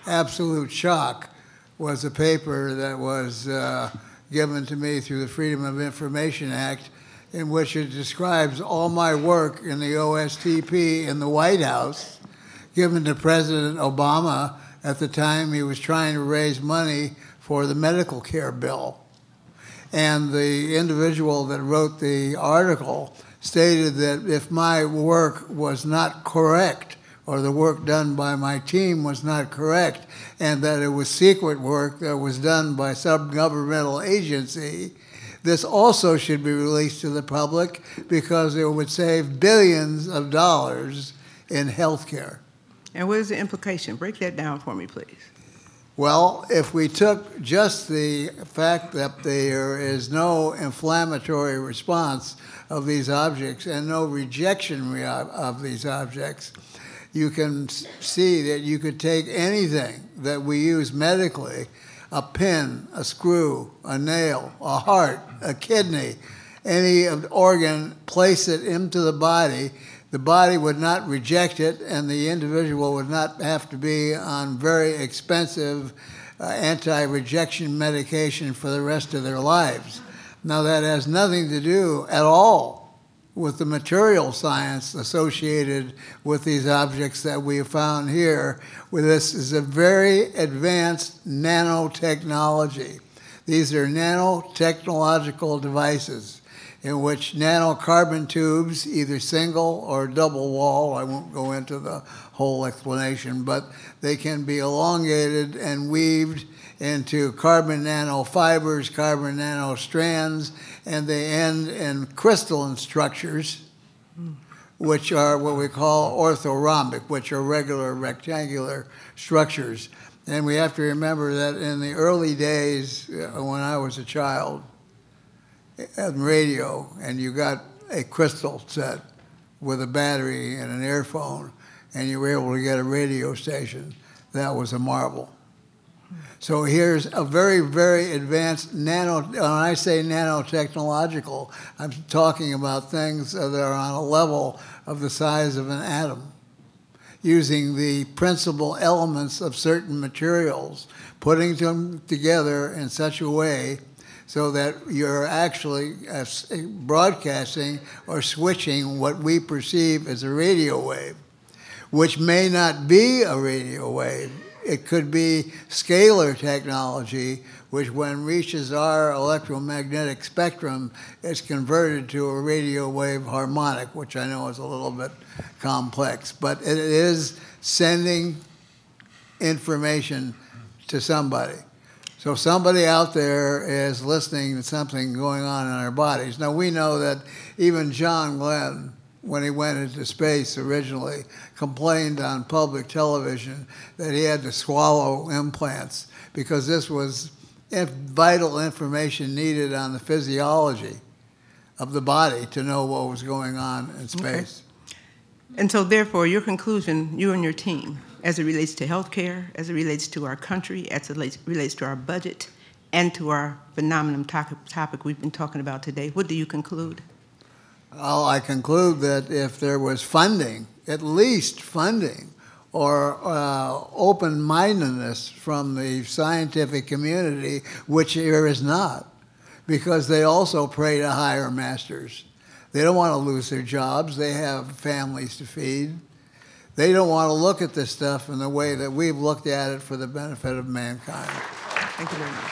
absolute shock, was a paper that was uh, given to me through the Freedom of Information Act in which it describes all my work in the OSTP in the White House, given to President Obama at the time he was trying to raise money for the medical care bill. And the individual that wrote the article stated that if my work was not correct, or the work done by my team was not correct, and that it was secret work that was done by some governmental agency, this also should be released to the public because it would save billions of dollars in health care. And what is the implication? Break that down for me, please. Well, if we took just the fact that there is no inflammatory response of these objects and no rejection of these objects, you can see that you could take anything that we use medically a pin, a screw, a nail, a heart, a kidney, any organ, place it into the body. The body would not reject it, and the individual would not have to be on very expensive uh, anti rejection medication for the rest of their lives. Now, that has nothing to do at all with the material science associated with these objects that we have found here. With this is a very advanced nanotechnology. These are nanotechnological devices in which nanocarbon tubes, either single or double wall, I won't go into the whole explanation, but they can be elongated and weaved into carbon nanofibers, carbon nanostrands, and they end in crystalline structures, which are what we call orthorhombic, which are regular rectangular structures. And we have to remember that in the early days, uh, when I was a child, on radio, and you got a crystal set with a battery and an earphone, and you were able to get a radio station, that was a marvel. So here's a very, very advanced nano. When I say nanotechnological, I'm talking about things that are on a level of the size of an atom, using the principal elements of certain materials, putting them together in such a way so that you're actually uh, broadcasting or switching what we perceive as a radio wave, which may not be a radio wave. It could be scalar technology, which when reaches our electromagnetic spectrum, is converted to a radio wave harmonic, which I know is a little bit complex, but it is sending information to somebody. So somebody out there is listening to something going on in our bodies. Now we know that even John Glenn, when he went into space originally, complained on public television that he had to swallow implants because this was vital information needed on the physiology of the body to know what was going on in space. Okay. And so therefore, your conclusion, you and your team, as it relates to healthcare, as it relates to our country, as it relates, relates to our budget, and to our phenomenon topic, topic we've been talking about today, what do you conclude? Well, I conclude that if there was funding, at least funding, or uh, open mindedness from the scientific community, which there is not, because they also pray to higher masters. They don't want to lose their jobs, they have families to feed. They don't want to look at this stuff in the way that we've looked at it for the benefit of mankind. Thank you very much.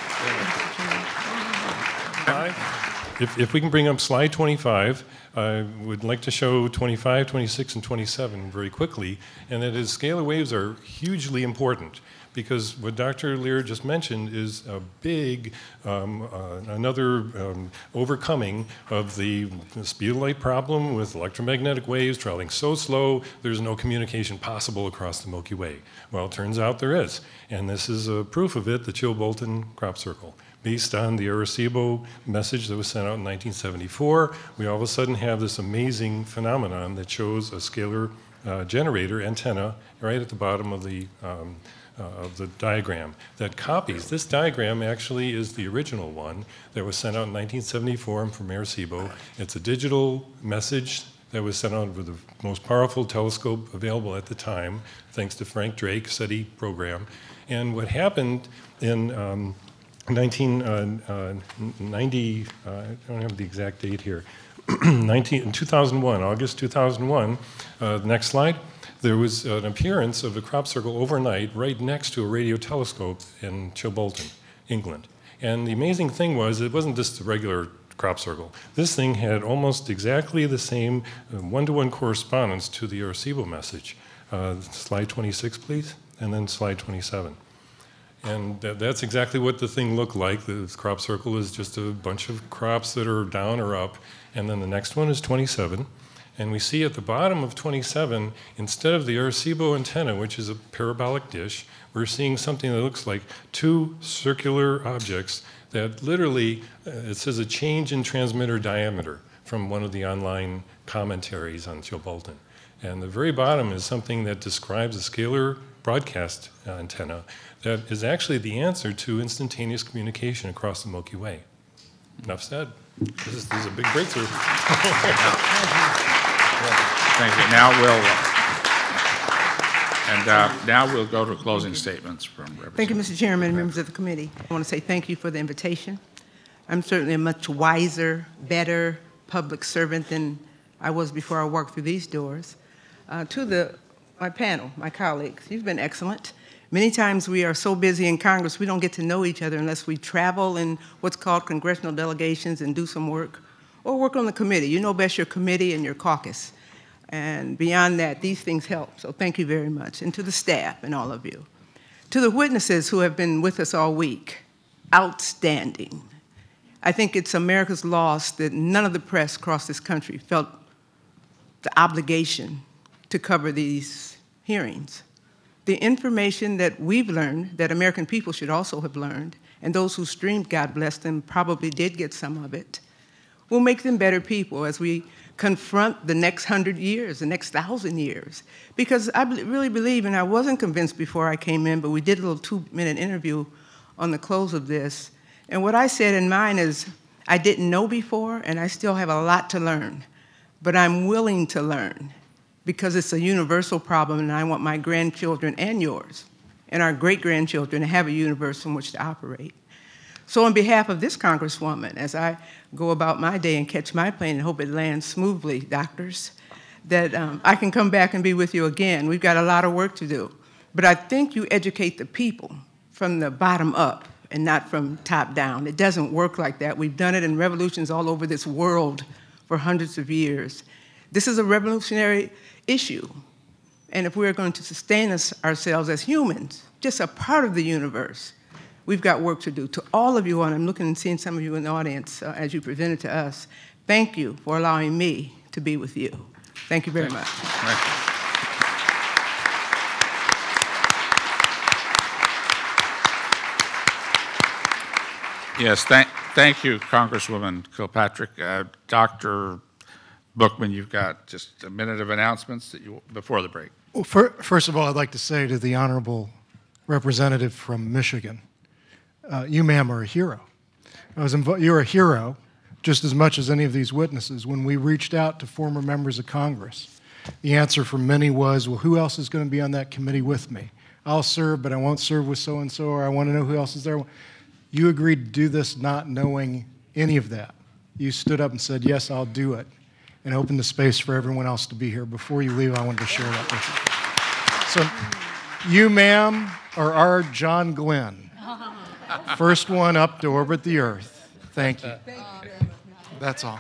If, if we can bring up slide 25, I would like to show 25, 26, and 27 very quickly, and that is scalar waves are hugely important because what Dr. Leir just mentioned is a big, um, uh, another um, overcoming of the speed of light problem with electromagnetic waves traveling so slow, there's no communication possible across the Milky Way. Well, it turns out there is, and this is a proof of it, the Chilbolton crop circle based on the Arecibo message that was sent out in 1974, we all of a sudden have this amazing phenomenon that shows a scalar uh, generator antenna right at the bottom of the um, uh, of the diagram that copies. This diagram actually is the original one that was sent out in 1974 from Arecibo. It's a digital message that was sent out with the most powerful telescope available at the time, thanks to Frank Drake SETI program. And what happened in um, 1990, uh, uh, I don't have the exact date here, [CLEARS THROAT] 19, 2001, August 2001, uh, next slide, there was an appearance of a crop circle overnight right next to a radio telescope in Chilbolton, England. And the amazing thing was, it wasn't just a regular crop circle. This thing had almost exactly the same one to one correspondence to the Arecibo message. Uh, slide 26, please, and then slide 27. And that, that's exactly what the thing looked like. The crop circle is just a bunch of crops that are down or up. And then the next one is 27. And we see at the bottom of 27, instead of the Arecibo antenna, which is a parabolic dish, we're seeing something that looks like two circular objects that literally, uh, it says a change in transmitter diameter from one of the online commentaries on Chilbolton. And the very bottom is something that describes a scalar broadcast uh, antenna that is actually the answer to instantaneous communication across the Milky Way. Enough said. This is, this is a big breakthrough. [LAUGHS] Thank you. Now we'll, uh, and uh, now we'll go to closing statements from Representative. Thank you, Mr. Chairman, and members of the committee. I want to say thank you for the invitation. I'm certainly a much wiser, better public servant than I was before I walked through these doors. Uh, to the, my panel, my colleagues, you've been excellent. Many times we are so busy in Congress, we don't get to know each other unless we travel in what's called congressional delegations and do some work, or work on the committee. You know best your committee and your caucus. And beyond that, these things help. So thank you very much. And to the staff and all of you. To the witnesses who have been with us all week, outstanding. I think it's America's loss that none of the press across this country felt the obligation to cover these hearings the information that we've learned, that American people should also have learned, and those who streamed, God bless them, probably did get some of it, will make them better people as we confront the next hundred years, the next thousand years. Because I really believe, and I wasn't convinced before I came in, but we did a little two minute interview on the close of this. And what I said in mine is, I didn't know before, and I still have a lot to learn, but I'm willing to learn because it's a universal problem, and I want my grandchildren and yours and our great grandchildren to have a universe in which to operate. So, on behalf of this Congresswoman, as I go about my day and catch my plane and hope it lands smoothly, doctors, that um, I can come back and be with you again. We've got a lot of work to do. But I think you educate the people from the bottom up and not from top down. It doesn't work like that. We've done it in revolutions all over this world for hundreds of years. This is a revolutionary issue. And if we're going to sustain us, ourselves as humans, just a part of the universe, we've got work to do. To all of you, and I'm looking and seeing some of you in the audience uh, as you presented to us, thank you for allowing me to be with you. Thank you very much. Yes, thank, thank you, Congresswoman Kilpatrick. Uh, Dr. Bookman, you've got just a minute of announcements that you, before the break. Well, for, first of all, I'd like to say to the honorable representative from Michigan, uh, you, ma'am, are a hero. Invo- you're a hero just as much as any of these witnesses, when we reached out to former members of Congress, the answer from many was, well, who else is going to be on that committee with me? I'll serve, but I won't serve with so and so, or I want to know who else is there. You agreed to do this not knowing any of that. You stood up and said, Yes, I'll do it, and opened the space for everyone else to be here. Before you leave, I wanted to share that with you. So, you, ma'am, are our John Glenn. First one up to orbit the Earth. Thank you. That's all.